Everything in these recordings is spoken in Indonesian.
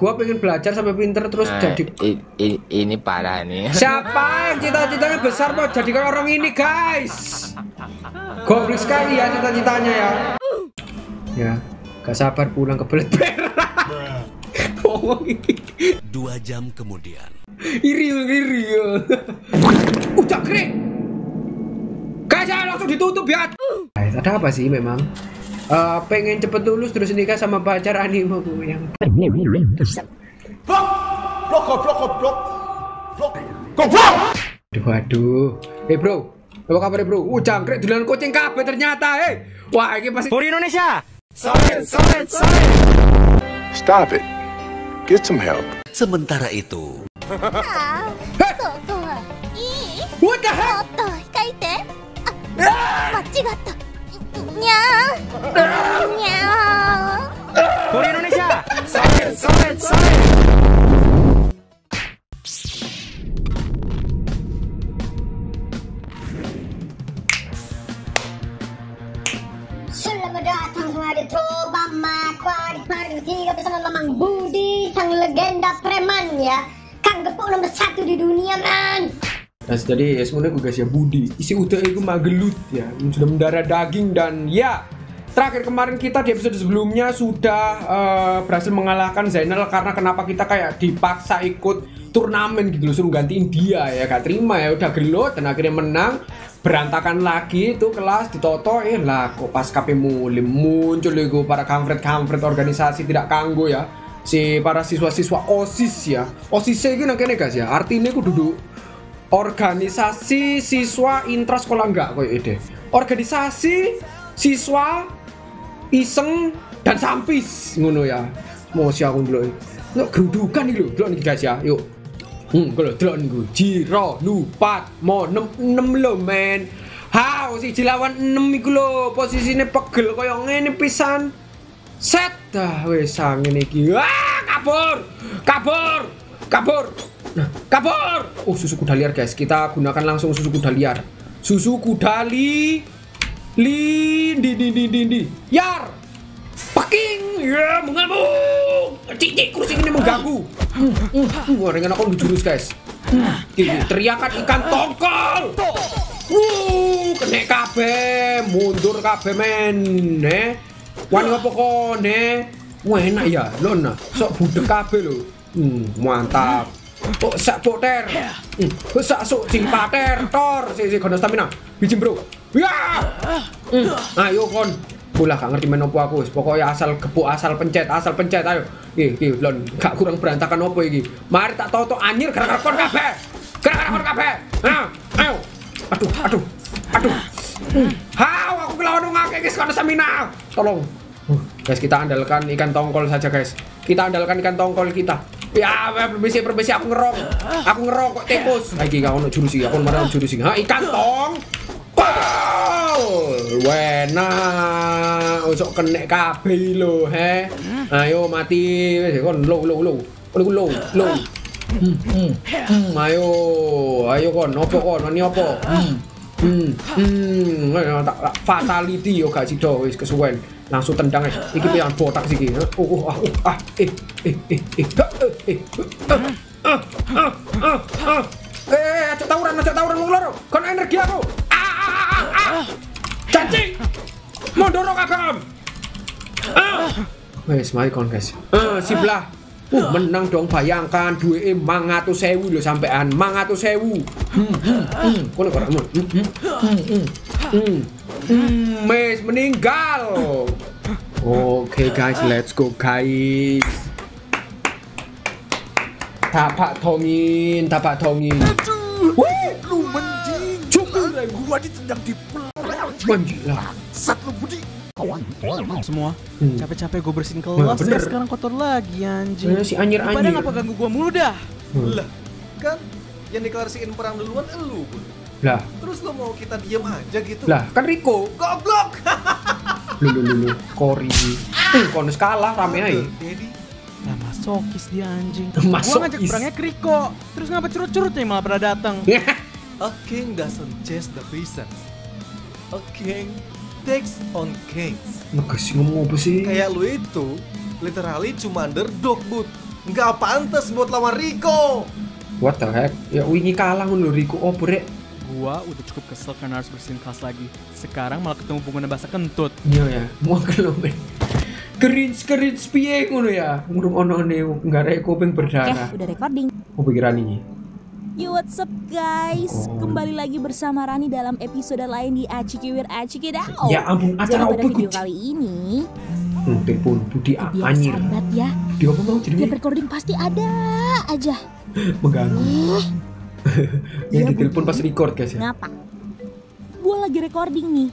Gua pengen belajar sampai pinter terus Nah, jadi i- i- ini parah nih. Siapa yang cita-citanya besar mau jadi kayak orang ini guys? Goblok sekali ya cita-citanya ya. Ya, gak sabar pulang ke belet ini. Dua jam kemudian. iri iri. Udah kering. Guys, ya, langsung ditutup ya. Guys, ada apa sih memang? Eh, pengen cepet lulus terus nikah sama pacar anime yang Aduh, aduh. Eh bro, apa kabar bro? Uh, jangkrik duluan kucing kabeh ternyata, eh. Wah, ini pasti Puri Indonesia. Stop it. Get some help. Sementara itu, 外がいい What the ちょ hell? っと控えてあ間違った Indonesia. Selamat datang semua di Troba bersama Mamang Budi Sang legenda preman ya. Kang Gepuk nomor satu di dunia man. Nah, jadi ya sebenarnya gue guys ya Budi. Isi utuh itu magelut ya. Sudah mendarah daging dan ya terakhir kemarin kita di episode sebelumnya sudah eh, berhasil mengalahkan Zainal karena kenapa kita kayak dipaksa ikut turnamen gitu loh suruh gantiin dia ya. Gak terima ya. Udah gelut dan akhirnya menang. Berantakan lagi itu kelas ditoto eh lah kok pas KP mulai muncul itu para kamfret kamfret organisasi tidak kanggo ya. Si para siswa-siswa OSIS ya. OSIS ini nang kene guys ya. Artinya aku duduk organisasi siswa intra sekolah enggak koyo ide? Organisasi siswa iseng dan sampis ngono ya. Mau si aku dulu yuk gerudukan nih lo dulu nih guys ya. Yuk. Hmm kalau dulu nih gue jiro lupat mau enam enam lo men How si jilawan enam iku lo posisinya pegel koyo ngene pisan. Set. Dah wes angin iki. Wah kabur kabur kabur nah kabur oh susu kuda liar guys kita gunakan langsung susu kuda liar susu kuda li li di di di di di yar Paking ya mengamuk cicik kursi ini mengganggu. Wah, dengan aku jurus guys Gini, teriakan ikan tongkol Wuh, kena kabeh, mundur kabeh men, eh. Wani apa kone? Wah enak ya, lo nah. Sok budek kabeh lo. Hmm, mantap. Kok sak poter. Kok sak sok cimpater, tor. Si si kono stamina. Biji bro. Ya. Hmm, ayo kon. Bola gak ngerti main opo aku. Pokoknya asal gepuk, asal pencet, asal pencet ayo. Iki, iki lon, gak kurang berantakan opo iki. Mari tak toto anjir gara-gara kon kabeh. Gara-gara kon kabeh. Nah, ayo. Aduh, aduh, aduh. Hmm. Hau, aku kelawan ngake guys karena stamina. Tolong. Guys, kita andalkan ikan tongkol saja guys. Kita andalkan ikan tongkol kita. Ya, perbesi perbesi aku ngerok. Aku ngerok kok tikus. Lagi gak ono jurus iki, aku marah jurus. Ha, ikan tong. Wena, usok kena kabeh lo, he. Ayo mati, wis kon iku low low. Hmm, hmm, hmm, ayo, ayo kon, opo kon, ini opo? Hmm, hmm, hmm, fatality yo gak sido. Langsung tendang aja. Iki pian botak sih iki. Oh, oh, ah, oh, ah, eh, eh, eh, eh, eh, eh, ah, ah, ah, ah. Eh, aja tawuran, aja tawuran loro. Kon energi aku. Ah, ah, ah, ah, ah. Janji. Mundur kabeh. Ah. Wes, mari kon guys. Eh, sebelah. Uh, menang dong bayangkan. Duwe mangatus sewu lho sampean. Mangatus sewu. Kono kok hmm, hmm, hmm. Hmm, mes meninggal. Oke guys let's go guys. Tapak tongin tapak tongin Wih, lu mending cukup. Gua ditendang di Gila. sat lu budi. Semua Hmm. capek-capek gue bersihin kelas deh sekarang kotor lagi anjing. Eh, si anjir anjir ngapa ganggu gua mulu dah? Hmm. Lah, kan yang deklarasiin perang duluan elu. Lah Terus lo mau kita diem aja gitu? lah kan Riko Goblok! lulu lulu kori hmm, kono kalah rame aja Nah masokis dia anjing. Masokis. Gua ngajak perangnya ke Riko. Terus ngapa curut-curutnya malah pada datang? a king doesn't chase the peasants. A king takes on kings. Ngegas ngomong apa sih? Kayak lu itu, literally cuma underdog, Bud. Nggak pantas buat lawan Rico. What the heck? Ya wingi kalah ngono lho Rico opo rek? Gua udah cukup kesel karena harus bersihin kelas lagi. Sekarang malah ketemu pengguna bahasa kentut. Iya ya, mau lo men. Cringe cringe piye ngono ya? Ngurung ono ne enggak rek kuping berdarah. udah recording. Apa pikiran ini? Yo what's up guys? Kembali lagi bersama Rani dalam episode lain di Acikiwir Acikidao. Ya ampun, acara Jadi pada apa video kali ini Hmm, telepon Budi biasa anjir. banget ya. Dia apa mau Tiap jadi recording pasti ada aja. mengganggu. Eh, Yang Iya, ditelepon pas record guys ya. ngapa? Gua lagi recording nih.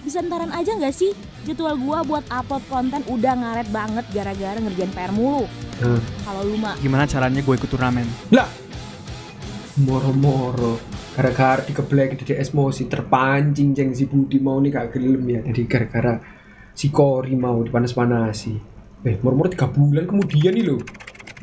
Bisa ntaran aja nggak sih? Jadwal gua buat upload konten udah ngaret banget gara-gara ngerjain PR mulu. Nah, Kalau lu mah Gimana caranya gue ikut turnamen? Lah. Moro-moro gara-gara dikeblek di emosi terpancing jeng si Budi mau nih gak gelem ya jadi gara-gara si Kori mau dipanas-panasi eh moro-moro tiga bulan kemudian nih lo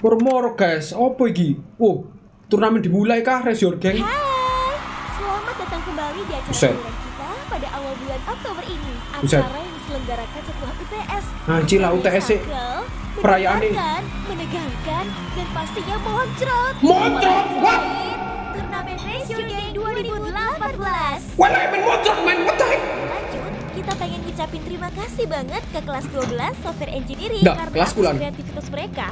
moro-moro guys apa iki wow turnamen dimulai kah Your Gang Hai, selamat datang kembali di acara Buset. kita pada awal bulan Oktober ini. Buset. Acara yang diselenggarakan setelah UTS. Anjir lah, UTS sih. Perayaan menyenangkan, menegangkan, dan pastinya moncrot. Moncrot, Race Your Game 2018. Walah men moncrot men what the heck Lanjut, kita pengen ngucapin terima kasih banget ke kelas 12 Software Engineering Dah, karena kelas atas kreativitas mereka.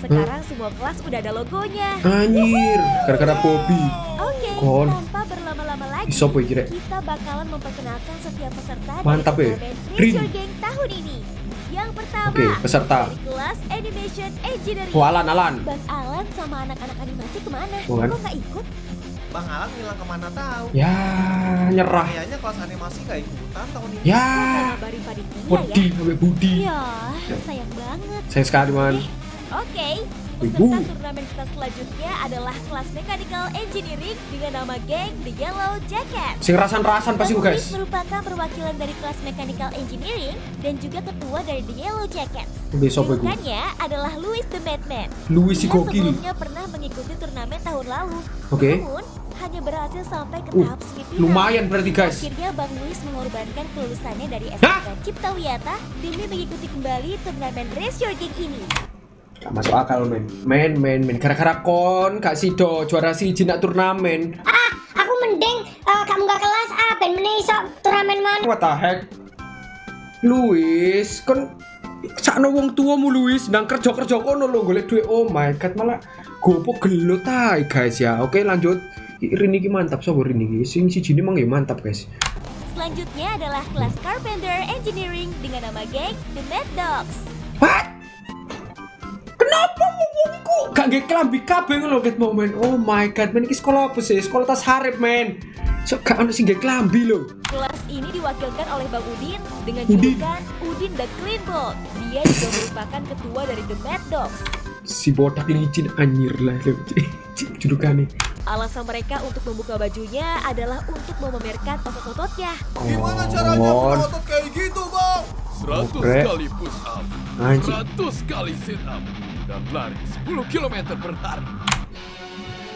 Sekarang semua kelas udah ada logonya. anjir gara-gara Bobby Oke, Kon. tanpa berlama-lama lagi, Ih, sopo iki, Rek? kita bakalan memperkenalkan setiap peserta Mantap, dari ya. Your Gang tahun ini. Yang pertama, Oke, peserta. dari kelas Animation Engineering. oh Alan Alan Bang Alan sama anak-anak animasi ke mana? Oh, kan? Kok nggak ikut? Bang Alan ngilang ke mana tahu. ya nyerah Kayaknya kelas animasi nggak ikutan tahun ini. ya Budi ya? sampai Budi Ya, sayang banget. sayang sekali man Oke, Ibu. peserta turnamen kita selanjutnya adalah kelas Mechanical Engineering dengan nama geng The Yellow Jacket. sing rasan-rasan pasti Bang guys merupakan perwakilan dari kelas Mechanical Engineering dan juga ketua dari The Yellow Jackets. besok Julukannya adalah Louis the Madman. Louis si Dia gokil sebelumnya pernah mengikuti turnamen tahun lalu. Oke. Namun, hanya berhasil sampai ke Uh, tahap semifinal. lumayan berarti guys. Akhirnya Bang Luis mengorbankan kelulusannya dari SMK Cipta Wiyata demi mengikuti kembali turnamen Race Your Gang ini. Gak masuk akal men. Men men men. Gara-gara kon Kak Sido Juara si jinak turnamen. Ah, aku mending eh, kamu gak kelas ah, ben meneh iso turnamen mana? What the heck? Luis Kon Sakno wong tua mu Luis. Nang kerja-kerja kono lo Golek duit. Oh my god Malah Gopo gelut guys ya. Oke lanjut Rini ki mantap Sobo Rini ki Sing si jini emang ya mantap guys Selanjutnya adalah kelas Carpenter Engineering dengan nama geng The Mad Dogs. What? Kenapa iku gak nge klambi kabeh ngono ket momen. Oh my god, men iki sekolah apa sih? Sekolah tas harip, men. So gak ono sing nge klambi lho. Kelas ini diwakilkan oleh Bang Udin dengan julukan Udin the Clean Bolt. Dia juga merupakan ketua dari The Mad Dogs. Si botak licin anjir lah. Julukannya. Alasan mereka untuk membuka bajunya adalah untuk memamerkan otot-ototnya. Gimana caranya punya otot kayak gitu, Bang? 100 Oke. kali push up, Anjing. 100 kali sit up, dan lari 10 km per hari.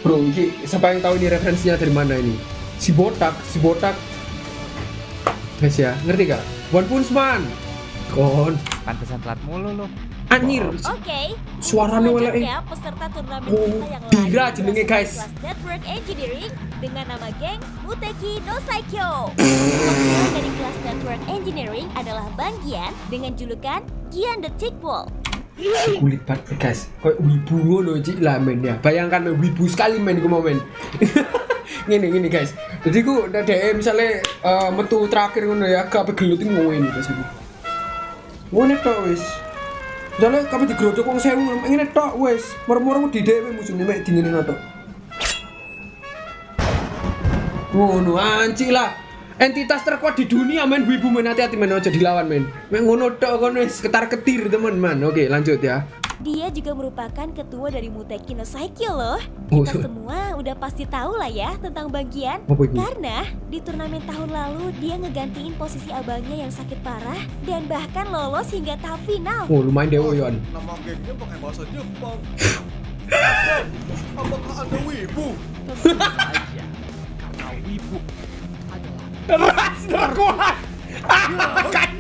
Bro, ini siapa yang tahu ini referensinya dari mana ini? Si botak, si botak. Guys ya, ngerti gak? One Punch Man. Kon, Pantesan telat mulu lo. Anjir. Oke, untuk wala- selanjutnya peserta turnamen Oh, kita yang lain jenenge, guys. Network Engineering dengan nama geng Muteki no Saikyo. Dari kelas Network Engineering adalah Bang Gian dengan julukan Gian the Tickball. Si kulit banget guys. Kayak wibu ngono cik lah men ya. Bayangkan wibu sekali men mau men. gini gini guys. Jadi ku DE misalnya eh, metu terakhir ngono ya, gak pegelut ngono guys aku. Ngono tok wis. Misalnya kabeh digerodok wong sewu, ngene tok wis. Moro-moro di dhewe musuhne mek dingene tok. Ngono anci lah. Entitas terkuat di dunia men wibu men hati-hati men aja dilawan men. Men ngono tok kono wis ketar-ketir teman-teman. Oke, lanjut ya. Dia juga merupakan ketua dari Muteki no Saikyo loh. Oh, Kita semua udah pasti tahu lah ya tentang Bang Gian. Apa itu? Karena di turnamen tahun lalu dia ngegantiin posisi abangnya yang sakit parah dan bahkan lolos hingga tahap final. Oh, lumayan dewo yon. Nama gengnya pakai bahasa Jepang. Apakah Anda wibu? Karena wibu adalah Ras kuat.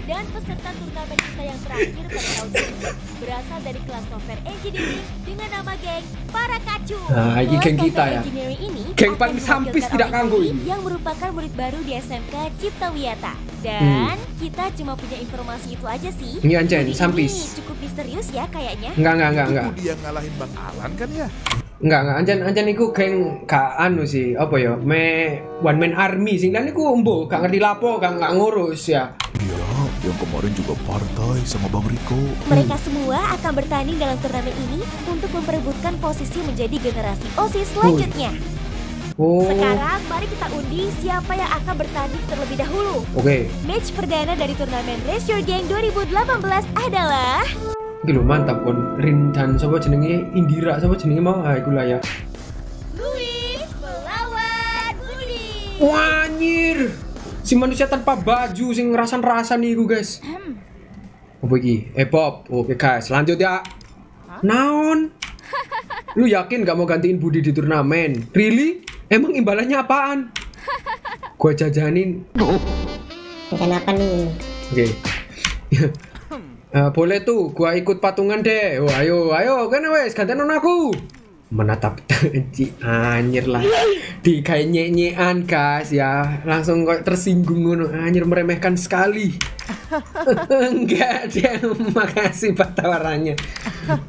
Dan peserta turnamen kita yang terakhir pada tahun ini berasal dari kelas software engineering dengan nama geng Para Kacu. Nah, ini Kelas geng kita ya. Engineering ini Geng paling sampis tidak Budi ini. Yang merupakan murid baru di SMK Cipta Wiyata. Hmm. Dan kita cuma punya informasi itu aja sih. Ini anjen, Budi sampis. Ini cukup misterius ya kayaknya. Enggak, enggak, enggak, enggak. Yang ngalahin Bang Alan kan ya? Enggak, enggak. Anjan anjan iku geng gak anu sih, apa ya? Me one man army sing lan iku embo gak ngerti lapo, gak gak ngurus ya. Iya, yang kemarin juga partai sama Bang Riko. Mereka semua akan bertanding dalam turnamen ini untuk memperebutkan posisi menjadi generasi OSIS selanjutnya. Oh. Sekarang mari kita undi siapa yang akan bertanding terlebih dahulu. Oke. Match perdana dari turnamen Race Your Gang 2018 adalah Lho mantap kon. Rin dan sapa jenenge Indira, sapa jenenge mau? Ah iku lah ya. Luis melawan Budi. Wah, anjir. Si manusia tanpa baju sing ngerasan-rasan iku, guys. Apa iki? Eh, Bob. Oke, guys. Lanjut ya. Naon? Lu yakin gak mau gantiin Budi di turnamen? Really? Emang imbalannya apaan? Gua jajanin. Jajan apa nih? Oke. Eh, boleh tuh, gua ikut patungan deh. Wah, ayo, ayo, kan wes, gantian aku. Menatap Ci anjir lah. Di kayak nyek-nyekan, guys ya. Langsung kok tersinggung ngono. Anjir meremehkan sekali. Enggak, dia makasih pak tawarannya.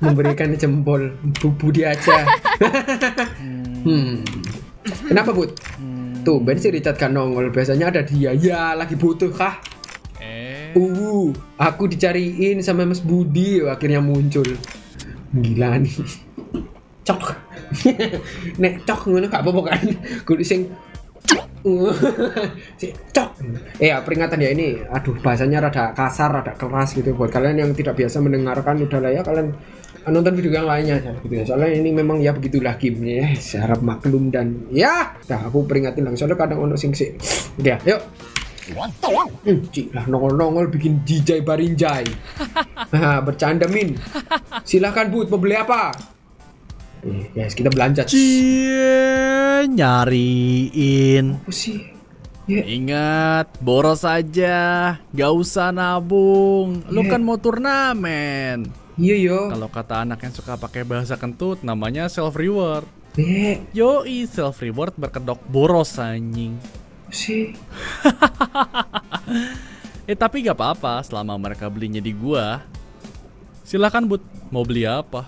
Memberikan jempol. Bubu dia aja. hmm. Kenapa, Bud? Tuh, Ben si Richard kan nongol. Biasanya ada dia. Ya, lagi butuh kah? Uh, aku dicariin sama Mas Budi akhirnya muncul. Gila nih. Cok. Nek cok ngono gak apa-apa kan. Kudu sing si cok. Eh ya, peringatan ya ini. Aduh, bahasanya rada kasar, rada keras gitu buat kalian yang tidak biasa mendengarkan udahlah ya kalian nonton video yang lainnya gitu ya. Soalnya ini memang ya begitulah gamenya ya, seharap maklum dan ya, dah aku peringatin langsung soalnya kadang ono sing sih. Udah, yuk. Hmm, cik lah nongol-nongol bikin jijai barinjai. Haha, bercanda min. Silahkan bud, mau beli apa? Eh, guys, kita belanja. Cie, nyariin. Apa sih? Ingat, boros aja, gak usah nabung. Lu Yeah. kan mau turnamen. Iya yo. Kalau kata anak yang suka pakai bahasa kentut, namanya self reward. Eh, Yoi, self reward berkedok boros anjing. Sih. Eh tapi gak apa-apa selama mereka belinya di gua. Silahkan bud, mau beli apa?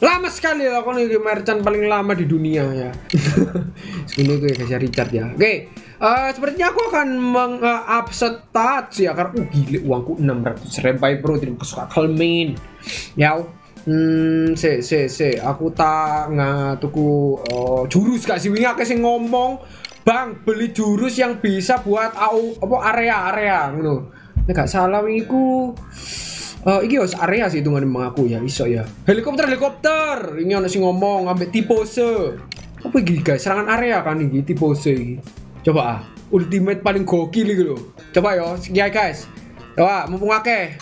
Lama sekali lah kalau merchant paling lama di dunia ya. Ini gue kasih Richard ya. Oke, eh, sepertinya aku akan meng-up stats ya karena uh gile uangku 600 rempai bro tidak kesuka kelmin. Ya, hmm, se se se aku tak nggak tuku eh, jurus gak sih wingi akeh sing ngomong Bang, beli jurus yang bisa buat au apa area-area ngono. Nek gak salah wingi ku Eh, iki harus area sih hitungan emang aku ya, iso ya. Helikopter helikopter. Ini ono sing ngomong ambek tipose. Apa iki guys? Serangan area kan iki tipose iki. Coba ah, ultimate paling gokil iki lho. Coba yo, ya guys. Coba mumpung akeh.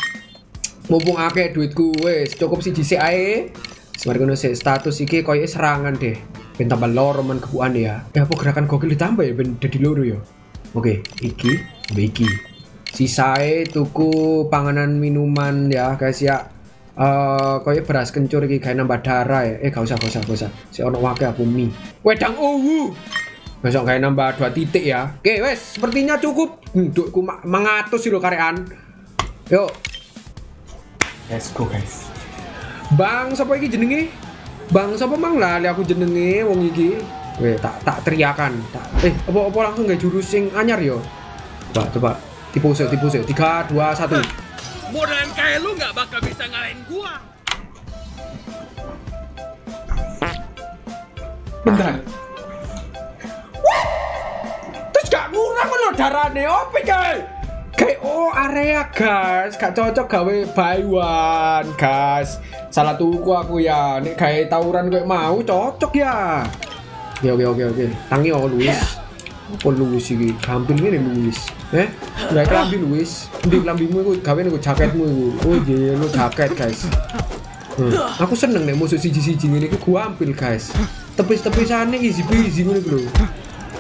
Mumpung akeh duitku wes cukup siji sik ae. Semari ngono sik status iki koyo serangan deh. Ben tambah loro men kebukan ya. Ya apa gerakan gokil ditambah ya ben? Dadi loro ya. Oke, iki, iki. Sisae tuku panganan minuman ya guys ya. Eh koyo beras kencur iki gawe nambah darah ya. Eh gak usah gak usah gak usah. Si ono wake aku mie. Wedang uwu besok gawe nambah dua titik ya. Oke wes sepertinya cukup. Hmm, duitku ma- mangatus sih lo karean. Yuk. Let's go guys. Bang siapa iki jenenge bang siapa mang? Lah aku jenenge wong iki. Weh, tak tak teriakan. Tak. Eh apa apa langsung gak jurus sing anyar yo? Coba coba. Tipu se tipu se tiga dua satu. Modal kayak lu nggak bakal bisa ngalahin gua. bentar. Wah! terus gak ngurang lo darahnya apa guys kayak oh area guys gak cocok gawe buy one guys salah tuku aku ya nih kayak tawuran kayak mau cocok ya oke oke oke oke tangi oh Luis apa Luis iki gampil ini Luis eh nggak kelambi Luis di kelambimu itu gawe nih jaketmu itu oh iya lu jaket guys Hmm. Aku seneng nih musuh siji-siji ini ku gua ambil guys. Tepis-tepisannya easy peasy ngono iku lho.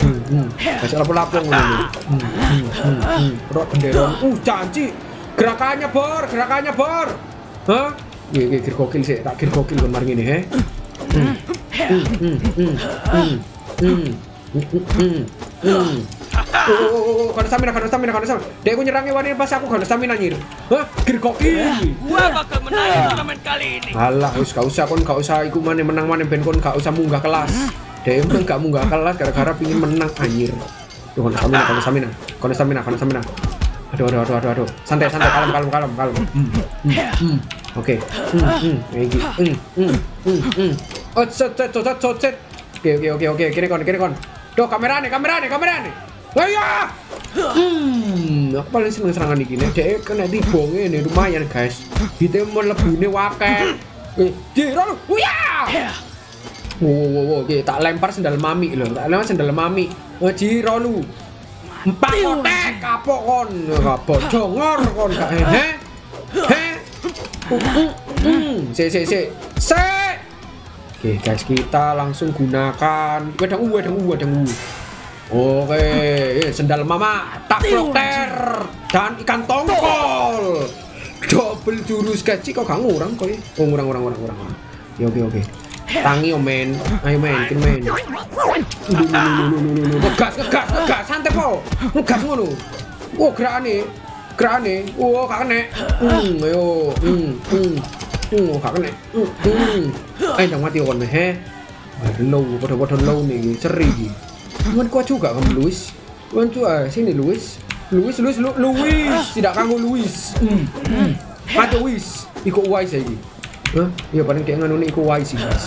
Hmm, hmm. Ngono. Hmm, hmm, hmm, hmm. Rok bendera. Uh, janji. Gerakannya bor, gerakannya bor. Hah? Iya, iya, gir gokil sih, tak he. Hmm, hmm, hmm, hmm, hmm, hmm. Oh, kada stamina, kada stamina, kada stamina. Dek aku nyerangnya wani pas aku kada stamina nyir. Hah? Gir gokil. Gua bakal menang turnamen kali ini. Alah, wis gak usah kon gak usah iku maneh menang maneh ben kon gak usah munggah kelas. Dek emang gak munggah kelas gara-gara pingin menang anjir. Tuh kon stamina, kon stamina, kon stamina, kon stamina. Aduh, aduh, aduh, aduh, aduh. Santai, santai, kalem, kalem, kalem, kalem. Oke. Hmm, hmm. Hmm, hmm. Oh, cet, cet, cet, cet, cet. Oke, oke, oke, oke. Kiri kon, kiri kon. Duh, kamera nih, kamera nih, kamera nih. Ayo! Hmm, aku paling seneng serangan iki nek dhek kena dibonge ini lumayan, guys. Kita melebune wake. Eh, jiro lu. Uya! Wow, wow, wow, oke, tak lempar sendal mami loh, tak lempar sendal mami. Eh, Jiro lu. Empat kotek kapok kon, kapok jongor kon gak he. Se se se. Se. Oke, guys, kita langsung gunakan wedang u, wedang u, wedang u. Oke, eh, sendal mama, tak ter dan ikan tongkol. Double jurus kecil kok gak ngurang kok ya? Oh, ngurang, ngurang, ngurang, ngurang. Ya oke, oke. Tangi yo men, ayo men, kin men. Ngegas, ngegas, ngegas, santai po. Ngegas ngono. Oh, gerakane. Gerakane. Oh, gak kena. Hmm, ayo. Hmm, hmm. Hmm, gak kena. Hmm, hmm. Eh, jangan mati kon he. Low, pada-pada low nih, seri iki. Cuman kuat juga kamu Luis. Cuman cuy, sini Luis. Luis, Luis, Lu, Luis. Tidak kamu Luis. Hmm, hmm. Mati Luis. Ikut wise lagi. Hah? Iya paling kayak nganu nih ikut wise sih guys.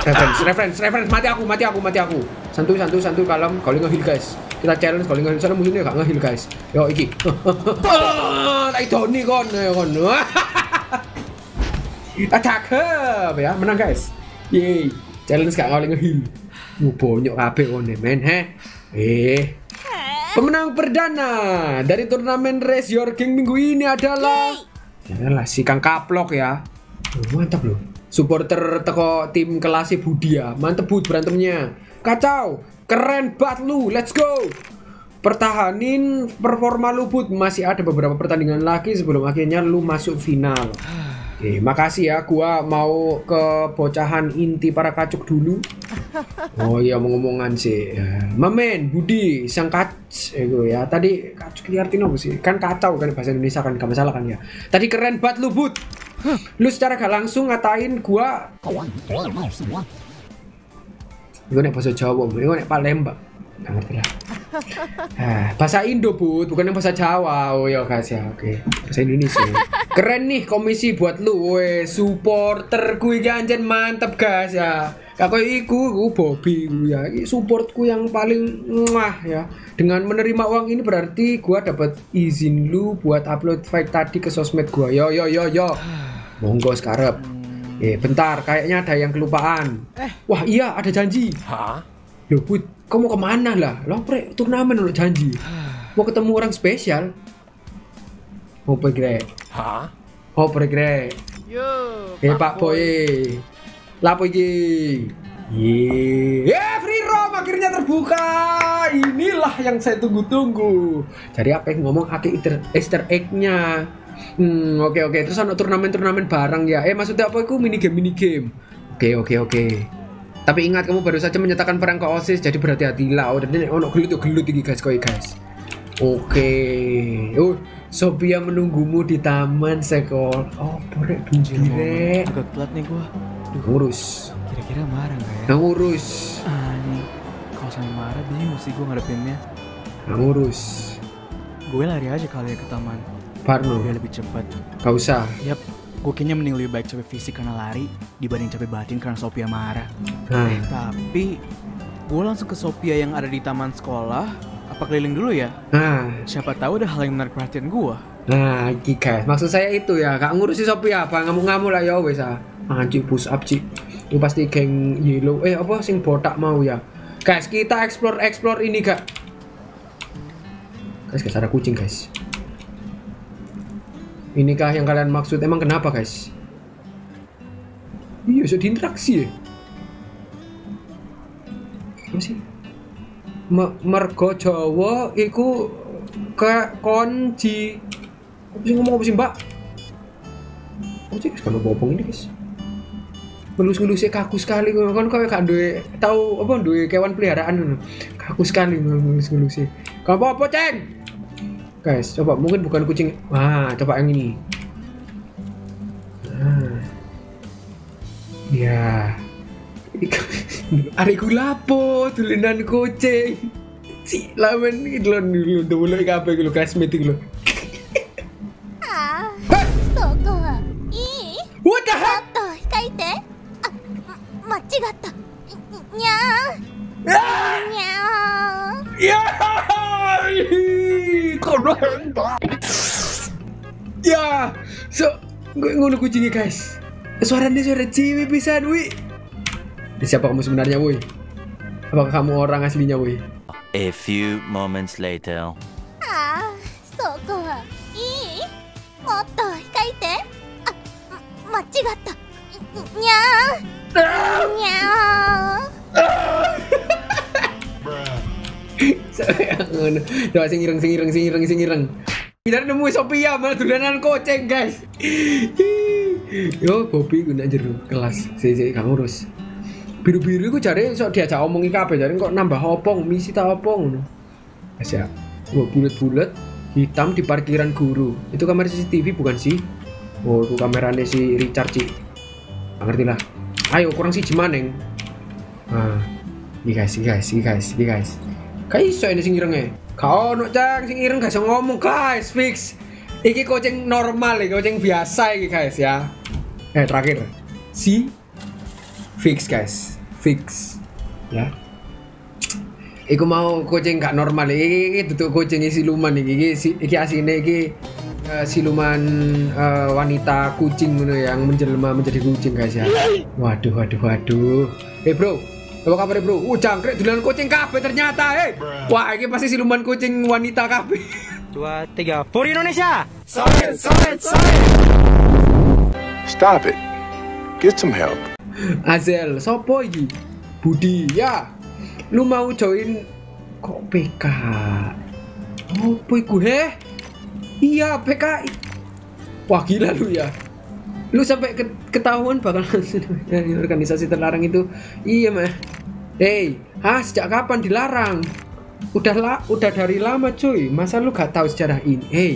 Reference, reference, reference. Mati aku, mati aku, mati aku. Santuy, santuy, santuy, kalem. Kau nge-heal guys. Kita challenge kalau nge-heal. Sana musuhnya gak nge-heal guys. Yo, iki. Tak Tony kon, ya kon. Cakep ya, menang guys. Yeay. Challenge gak ngawali nge-heal. Mau bonyok kabeh kon men he. Eh. Pemenang perdana dari turnamen Race Your King minggu ini adalah Yalah si Kang Kaplok ya. Oh, mantap loh. Supporter teko tim kelas Budi ya. Mantep bud berantemnya. Kacau. Keren banget lu. Let's go. Pertahanin performa lu bud. Masih ada beberapa pertandingan lagi sebelum akhirnya lu masuk final. Oke, makasih ya. Gua mau ke bocahan inti para kacuk dulu. Oh iya mau ngomongan sih. Mamen, Budi, sang kac, itu ya. Tadi kacuk ini artinya apa sih? Kan kacau kan bahasa Indonesia kan, gak masalah kan ya. Tadi keren banget lu, Bud. Lu secara gak langsung ngatain gua. Gue nek bahasa Jawa, gue nek Palembang. Gak ngerti lah. Ah, bahasa Indo, Bud, bukan yang bahasa Jawa. Oh ya guys ya, oke. Bahasa Indonesia. Keren nih komisi buat lu, we supporter gue janjian mantep guys ya. Kakak iku, gue Bobby ya. Ini supportku yang paling muah ya. Dengan menerima uang ini berarti gua dapat izin lu buat upload fight tadi ke sosmed gua. Yo yo yo yo. Monggo sekarang. Eh, bentar, kayaknya ada yang kelupaan. Wah, iya, ada janji. Hah? Loh, Put, kamu mau ke mana lah? Lo pre, turnamen lo janji. Mau ketemu orang spesial. Mau pergi. Hah? Mau pergi. Yo, Eh, Pak Boy. Lapo iki? Yeay, eh, free roam akhirnya terbuka. Inilah yang saya tunggu-tunggu. Jadi apa yang ngomong easter, easter egg-nya? Hmm, oke oke. Terus ada turnamen-turnamen bareng ya. Eh, maksudnya apa itu mini game mini game? Oke oke oke. Tapi ingat kamu baru saja menyatakan perang ke OSIS, jadi berhati-hatilah. Oh, dan ini ono gelut gelut iki guys, koi guys. Oke. Oh, Sophia menunggumu di taman sekolah. Oh, boleh bujire. Agak telat nih gua. Ngurus. Kira-kira marah nggak ya? Ngurus. Ah, nih. Kalau sampai marah bingung sih gua ngadepinnya. Ngurus. Gue lari aja kali ya ke taman. Parno. Biar lebih cepat. Gak usah. Yap, gue kayaknya mending lebih baik capek fisik karena lari dibanding capek batin karena Sophia marah. Nah. Tapi gue langsung ke Sophia yang ada di taman sekolah. Apa keliling dulu ya? Nah, Siapa tahu ada hal yang menarik perhatian gue. nah, guys. Maksud saya itu ya, gak ngurusi Sophia apa ngamuk-ngamuk lah ya wes ah. Anjir push up cik. Itu pasti geng yellow. Eh apa sing botak mau ya? Guys, kita explore explore ini kak. Guys, guys ada kucing guys. Inikah yang kalian maksud? Emang kenapa guys? Iya, sudah diinteraksi ya. Apa sih? Me mergo Jawa iku ke konji Apa sih ngomong apa sih mbak? Apa sih kalau bopong ini guys? Ngelus-ngelusnya kaku sekali kan kau gak duwe tahu apa duwe kewan peliharaan. Kaku sekali ngelus-ngelusnya. Kau apa apa ceng? Guys, coba mungkin bukan kucing. Wah, coba yang ini. Nah. Ya. Ariku lapo tulinan kucing. Si lawan iki lho dulu dulu kabeh iki lho classmate iki lho. ああそこは いい What the heck? と書いてあま間違ったにゃーにゃー Ya. Kau Ya. So, gue ngono kucingnya guys. Suara ini suara cewek pisan, wi. Siapa kamu sebenarnya, woi? Apakah kamu orang aslinya, woi? A few moments later. Ah, soko wa ii. Motto hikaite. Ah, machigatta. nyaa, ah! nyaa. Ah! Coba sing ireng sing ireng. Kita nemu Sophia malah dolanan koceng, guys. Yo, Bobby guna jero kelas. Si si kang urus. Biru-biru ku cari sok diajak omongi kabeh cari kok nambah opong, misi ta opong ngono. Asya. Gua bulet-bulet hitam di parkiran guru. Itu kamera CCTV bukan sih? Oh, itu kameranya si Richard sih. Ngerti lah. Ayo kurang sih maneng. Ah, ini guys, ini guys, ini guys, ini guys. Kayak iso ini sing irenge. Kau no cang sing ireng gak iso ngomong guys, fix. Iki kucing normal iki, kucing biasa iki guys ya. Eh terakhir. Si fix guys, fix. Ya. Iku mau kucing gak normal iki, iki duduk kucing siluman iki, iki, si- iki asine iki eh, siluman eh, wanita kucing ngono yang menjelma menjadi kucing guys ya. Waduh, waduh, waduh. Eh bro, apa kabar bro? Uh jangkrik duluan kucing kabeh ternyata eh. Wah, ini pasti siluman kucing wanita kabeh. Dua, tiga. Puri Indonesia. Solid, solid, solid. Stop it. Get some help. Azel, sopo iki? Budi, ya. Lu mau join kok PK? Apa iku heh? Iya, PKI. Wah gila lu ya. Lu sampai ke- ketahuan bakal ya, organisasi terlarang itu. Iya mah. Hei, ah sejak kapan dilarang? Udah lah, udah dari lama cuy. Masa lu gak tahu sejarah ini? Hei,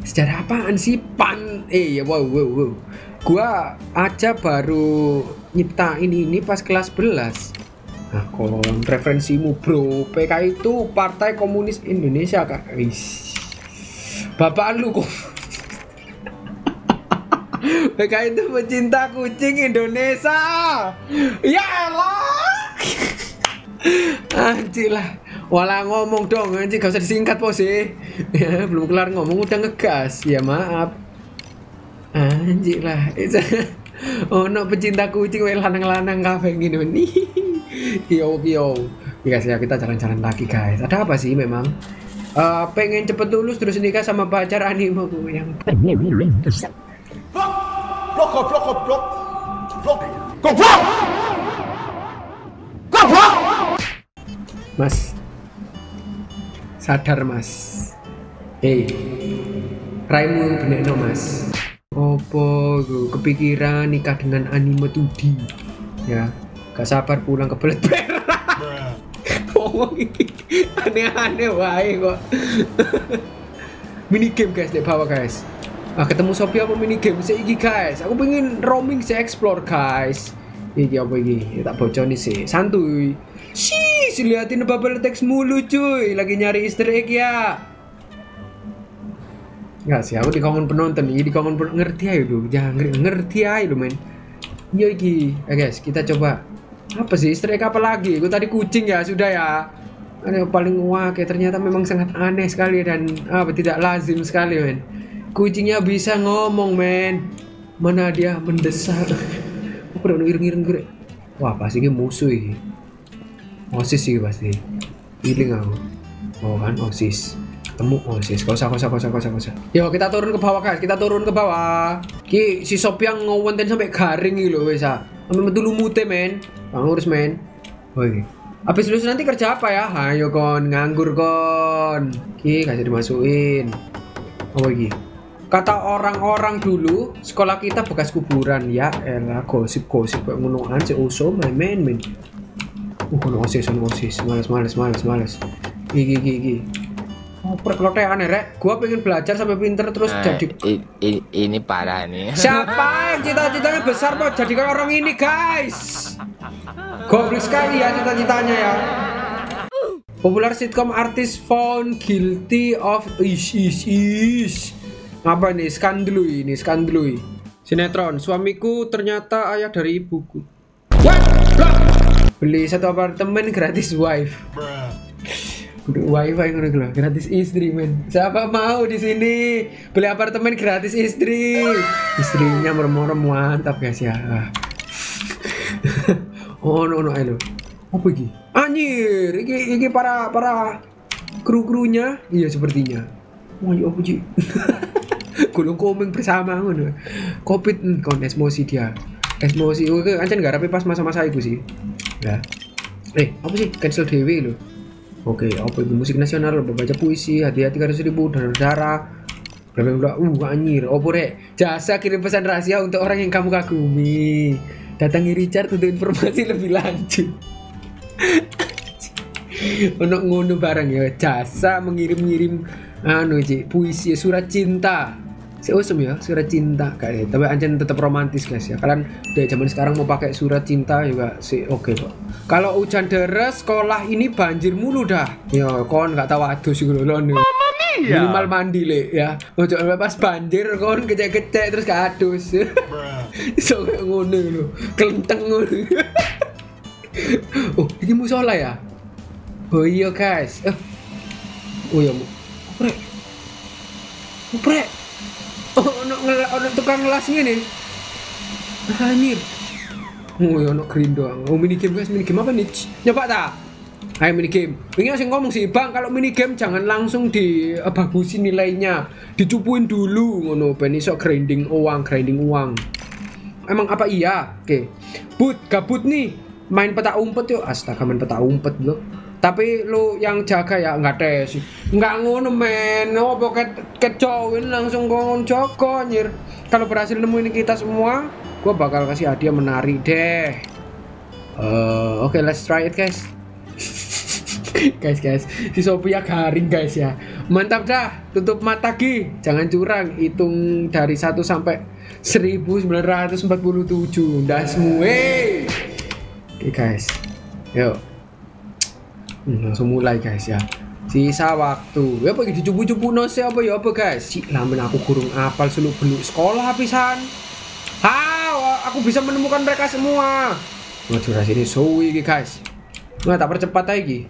sejarah apaan sih pan? Eh, ya wow wow wow. Gua aja baru nyiptain ini pas kelas 11. Nah, kon referensimu bro, PKI itu Partai Komunis Indonesia kak. Wis. Bapaan lu kok. PKI itu pecinta kucing Indonesia. Ya elah. Anjir lah. Walah ngomong dong, anjir gak usah disingkat pos ya. ya. Belum kelar ngomong udah ngegas. Ya maaf. Anjir lah. Oh no pecinta kucing wae lanang-lanang kafe gini nih. Yo yo. Guys ya kita jalan-jalan lagi guys. Ada apa sih memang? Eh, pengen cepet lulus terus nikah sama pacar anime yang Blok, goblok, goblok. Goblok. Goblok. Goblok. Mas. Sadar mas. Hei Raimu bener mas? Opo gue kepikiran nikah dengan anime 2D Ya. Gak sabar pulang ke belet Ngomong iki Aneh-aneh wae kok. Mini game guys. Di bawah guys Ah, ketemu Sophia apa mini game sih iki guys Aku pengen roaming sih explore guys Iki apa iki? Ya, tak bocor nih sih Santuy Shih, liatin bubble text mulu cuy. Lagi nyari easter egg ya. Enggak sih, aku dikongkon penonton ini dikongkon pen- ngerti aja lu. Jangan ngerti, aja lu men. Iya iki. Eh guys, kita coba apa sih easter egg apa lagi? Gue tadi kucing ya, sudah ya. Ada paling wah kayak ternyata memang sangat aneh sekali dan apa tidak lazim sekali men. Kucingnya bisa ngomong men. Mana dia mendesak. Aku udah iring-iring gue. Wah pasti ini musuh ini. Osis sih pasti. Feeling aku. Oh kan Osis. Ketemu Osis. Kau usah, kau usah, kau usah, kau usah. Yo kita turun ke bawah guys. Kita turun ke bawah. Ki si Sopiang ngewenten sampai garing gitu loh wes ah. Sampai metu lumute men. Bang urus men. Oke. Habis lulus nanti kerja apa ya? Ayo kon nganggur kon. Ki kasih dimasukin. Iki? Kata orang-orang dulu, sekolah kita bekas kuburan ya. Elah gosip-gosip kayak ngono uso main main main. Uh, ono osis, ono osis. Males, males, males, males. Iki, iki, iki. Oh, ya, Rek. Gua pengen belajar sampai pinter terus Nah, jadi i- i- ini parah nih. Siapa yang cita-citanya besar mau jadi kayak orang ini guys? Goblok sekali ya cita-citanya ya. Popular sitcom artis found guilty of is is is. Apa nih? Skandalui ini, skandalui. Sinetron, suamiku ternyata ayah dari ibuku. What? Lah! Beli satu apartemen gratis wife. Wifi ngono lho, gratis istri men. Siapa mau di sini beli apartemen gratis istri? Istrinya merem-merem mantap guys ya. oh no no ayo. Apa iki? Anjir, iki iki para para kru-krunya. Iya sepertinya. Oh iya apa sih? Gulung komeng bersama ngono. Covid hmm, kon emosi dia. Emosi oke ancen gak rapi pas masa-masa itu sih. Ya. Eh, apa sih? Cancel dewe lho. Oke, apa itu musik nasional, baca puisi, hati-hati karena seribu dan darah. Bla. Uh, anjir. Opo rek? Jasa kirim pesan rahasia untuk orang yang kamu kagumi. Datangi Richard untuk informasi lebih lanjut. Untuk ngono barang ya, jasa mengirim-ngirim anu Ci, puisi surat cinta. Si awesome ya, surat cinta kayak tapi anjir tetap romantis guys ya. Kalian dari zaman sekarang mau pakai surat cinta juga sih oke kok. Kalau hujan deras sekolah ini banjir mulu dah. Ya kon nggak tahu adus sih nih. Minimal mandi le ya. Ojo pas banjir kon kecek-kecek terus gak adus. so kayak ngono lho. Kelenteng ngono. oh, ini musola ya? Oh iya guys. Eh. Oh iya, mu- Prek. Oh, Prek. Oh, ono ono tukang ngelas ngene. Anjir. Oh, iya, ono green doang. Oh, mini game guys, mini game apa nih? Nyoba ta? Ayo mini game. Ini langsung ngomong sih, Bang, kalau mini game jangan langsung dibagusin nilainya. Dicupuin dulu ngono ben iso grinding uang, grinding uang. Emang apa iya? Oke. But, gabut nih. Main peta umpet yuk. Astaga, main peta umpet lo. Tapi lu yang jaga ya nggak tes. Nggak ngono men. Oh, pokoknya kecowin langsung ngomong Joko nyir. Kalau berhasil nemuin kita semua, gua bakal kasih hadiah menari deh. Eh, oke, let's try it guys. guys guys si Sophia garing guys ya mantap dah tutup mata Ki jangan curang hitung dari 1 sampai 1947 dah semua oke guys yuk Hmm, langsung mulai guys ya. Sisa waktu. Ya apa gitu cupu-cupu nose apa ya apa guys? Si lamen aku kurung apal seluk beluk sekolah pisan. How aku bisa menemukan mereka semua. Wah durasi ini suwi iki guys. Nggak tak percepat lagi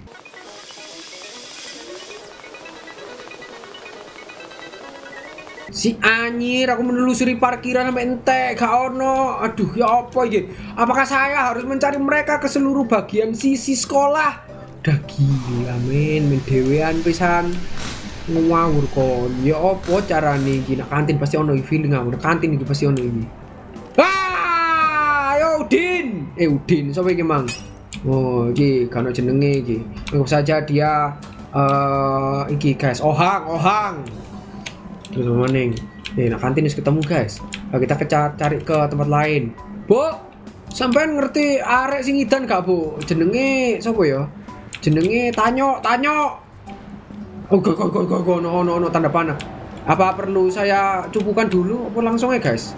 Si anjir, aku menelusuri parkiran sampai entek, gak ono. Aduh, ya apa ini? Apakah saya harus mencari mereka ke seluruh bagian sisi sekolah? Udah gila men, men dewean pisan. Ngawur kon. Ya apa carane iki? Nak kantin pasti ono feeling. Nak kantin iki pasti ono iki. Ah, Udin. Eh Udin, iki, Mang? Oh, iki kan jenenge iki. Anggap saja dia eh iki guys, Ohang, Ohang. Terus apa nih? Nih, nak kantin wis ketemu guys. Nah, kita kecar cari ke tempat lain. Bu, sampean ngerti arek sing idan gak, Bu? Jenenge sapa ya? Jenenge Tanyo, Tanyo. Oh, go go go go go no no no tanda panah. Apa perlu saya cupukan dulu apa langsung ya, guys?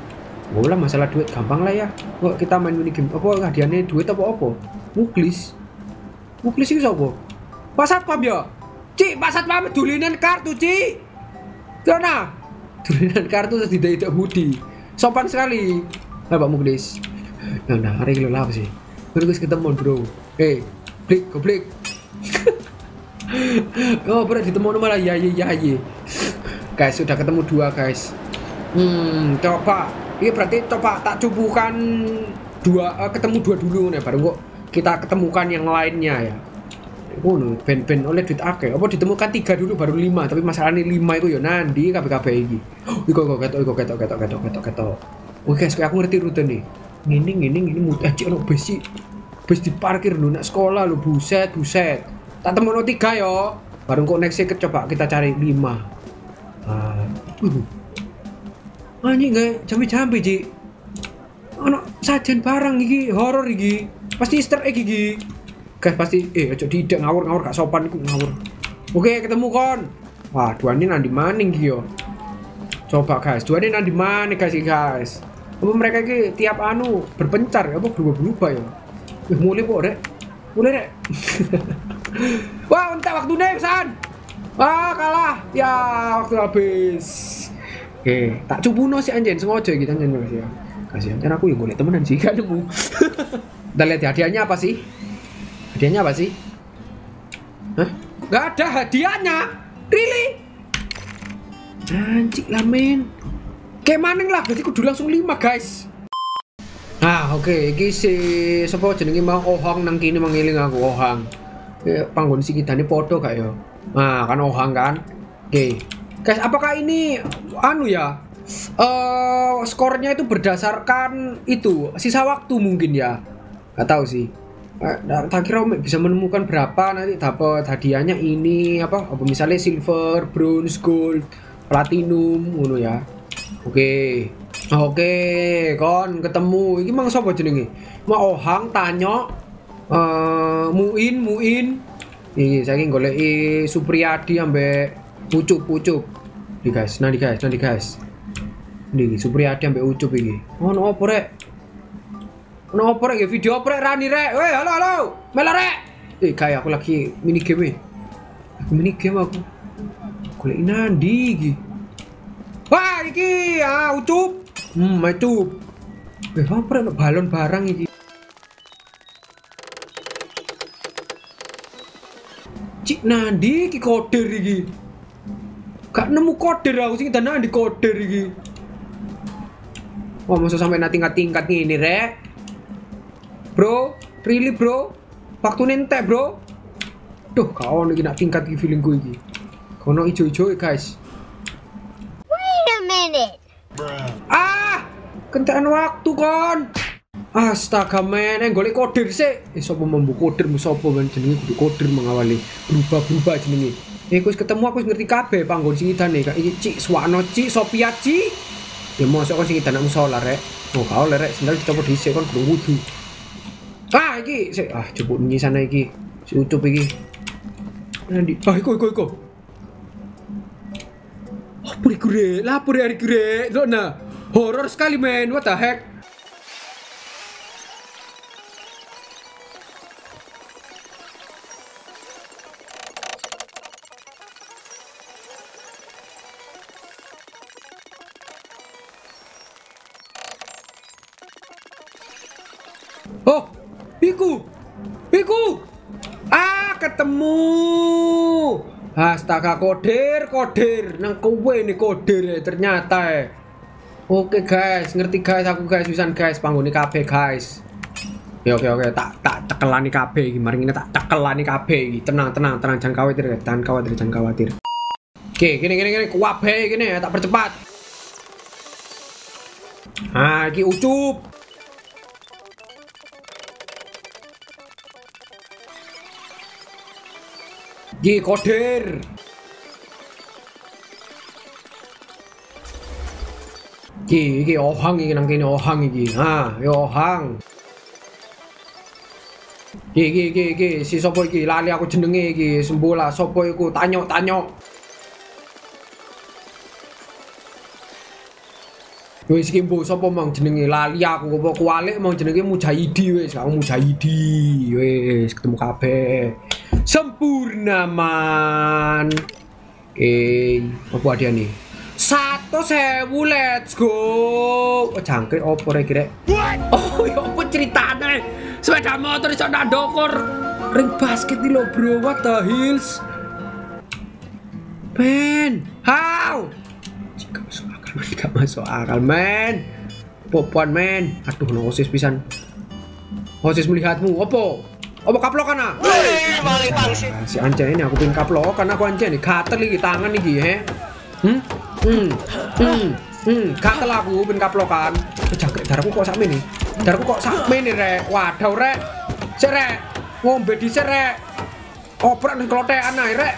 Lah masalah duit gampang lah ya. Kok kita main mini game apa hadiahnya duit apa apa? Muklis. Muklis itu siapa? Pak Satpam ya? Cik, Pak Satpam dulinan kartu, Cik. Karena tulisan kartu terus tidak tidak budi. Sopan sekali. Nah, Pak Muklis. Nah, nah, hari lo apa sih? Guys ketemu bro. Eh, blik, blik. oh, berat ditemu malah ya ya ya. Guys, sudah ketemu dua guys. Hmm, coba. Ini berarti coba tak cubukan dua, eh, ketemu dua dulu nih, baru kok kita ketemukan yang lainnya ya. Oh no, ben-ben oleh duit akeh. Apa ditemukan tiga dulu baru lima, tapi masalahnya lima itu ya nandi kabeh iki. Oh, iko iko ketok iko ketok ketok ketok ketok ketok. Oke, guys, aku ngerti rute nih. Ngini ngini ngini mut eh cik ono besi. Bes diparkir lu nak sekolah lu buset buset. Tak temuno tiga yo. Baru next ke coba kita cari lima. Ah, Uh. Anjing gak jambi-jambi, Ji. Ono sajen barang iki, horor iki. Pasti easter egg iki. Guys, pasti eh aja tidak ngawur-ngawur gak sopan iku ngawur. Oke, ketemu kon. Wah, dua ini nanti maning yo. Coba guys, dua ini nanti mana guys guys. Apa mereka iki tiap anu berpencar apa berubah-berubah ya? Eh, mulai kok, Rek. Mulai, Rek. Wah, entah waktunya, San. Wah, kalah. Ya, waktu habis. Oke, tak cupuno sih anjen sengaja gitu anjen ya. Kasihan kan aku yang golek temenan sih gak nemu. Kita lihat hadiahnya apa sih? Hadiahnya apa sih? Hah? Gak ada hadiahnya. Really? Anjing lah men. Kayak maneng lah, berarti kudu langsung 5 guys. Nah, oke, okay. iki si sapa jenenge mau Ohang nang kene mangiling aku Ohang. Eh, panggon kita ini foto gak ya? Nah, kan Ohang kan? Oke. Okay. Guys, apakah ini anu ya? Uh, skornya itu berdasarkan itu sisa waktu mungkin ya? Gak tahu sih. Eh, tak kira bisa menemukan berapa nanti dapat hadiahnya ini apa? Apa misalnya silver, bronze, gold, platinum, ngono ya. Oke. Oke, kon ketemu. Iki mang sapa jenenge? Ma Ohang Tanyo uh, Muin Muin. Iki saking goleki Supriyadi ambek Ucup. Nih guys, nanti guys, nanti guys. Nih Supriyadi ambek Ucup iki. Ono opo rek? Ono opo rek video opo rek Rani rek? Weh, halo halo. Mela rek. Eh, kayak aku lagi mini game. Aku mini game aku. Golek nandi iki. Wah, iki ah ucup. Hmm, ucup. Eh, apa balon barang iki? Cik nandi iki koder iki. Gak nemu koder aku sing kita nandi koder iki. Wah, masuk sampai nanti tingkat-tingkat ini, rek. Bro, really bro? Waktu nente bro? Duh, kau lagi nak tingkat iki feeling gue iki. Kono ijo-ijo guys. Wait a minute. Ah, kentekan waktu kon. Astaga men, eh golek kodir sih. Eh sapa mambu kodir sapa men jenenge kudu kodir mengawali berubah-berubah jenenge. Eh wis ketemu aku ngerti kabeh panggon sing idane kak iki Cik Swano Cik Sophia Cik. Ya mosok kon sing idane musola rek. Oh kau lerek sendal dicopot dhisik kon kudu wudu. Ah iki sik ah coba nyi sana iki. Si ucup iki. Nanti ah iku iku iku. Apa iku rek? Lapor hari rek. Lo nah. Horor sekali men. What the heck? Oh, Piku, Piku, ah ketemu. Astaga kodir, kodir, nang kowe nih kodir eh, ternyata eh. Oke guys, ngerti guys aku guys pisan guys panggone kabeh guys. Ya oke oke tak tak cekelani kabeh iki mari ini tak cekelani kabeh iki. Tenang tenang tenang jangan khawatir jangan khawatir jangan khawatir. Oke, gini gini gini kuwabe gini tak percepat. Ah, iki ucup. Gi kodir. Gi iki ohang iki nang kene ohang iki. Ha, yo ohang. Gi gi gi gi si sapa iki lali aku jenenge iki sembola sapa iku tanyok tanyok. Wis iki mbok sapa mang jenenge lali aku apa kualik mang jenenge Mujahidi wis aku Mujahidi wis ketemu kabeh. Sempurna man. Eh, apa hadiah nih? Satu sewu, let's go. Oh, jangkrik opo rek rek? Oh, ya apa ceritane? Sepeda motor iso ndak dokor. Ring basket nih lo bro, what the hills? Men, how? Jika masuk akal, jika masuk akal, men. Popuan, men. Aduh, no osis pisan. Osis melihatmu, opo? Opo kaplokan ah? Nah, si Anca ini aku pengen kaplokan aku Anca nih katel lagi tangan nih he. Hmm? Hmm. Hmm. Hmm. Katel aku pengen kaplokan. Jangkrik darahku kok sakme nih. Darahku kok sakme nih rek. Waduh rek. Sik rek. Ngombe di rek. Oprek nih ae rek.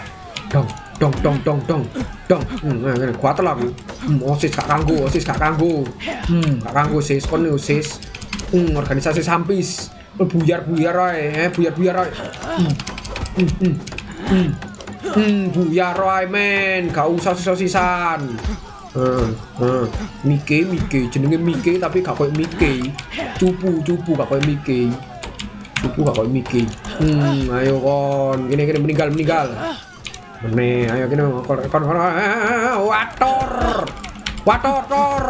Dong, dong, dong, dong, dong. Dong. Hmm, nah, kuatel aku. Hmm, osis gak kanggo, osis gak kanggo. Hmm, gak kanggo sis, kon osis. Hmm, organisasi sampis. Oh, buyar buyar ae, eh, buyar buyar ae. Hmm, hmm, hmm, buyar ae men, gak usah sis-sisan. Hmm. Mike, Mike, jenenge Mike tapi gak koyo Mike. Cupu, cupu gak koyo Mike. Cupu gak koyo Mike. Hmm, ayo kon, gini gini meninggal meninggal. Mene, ayo gini kon kon kon ah, wator. Wator tor.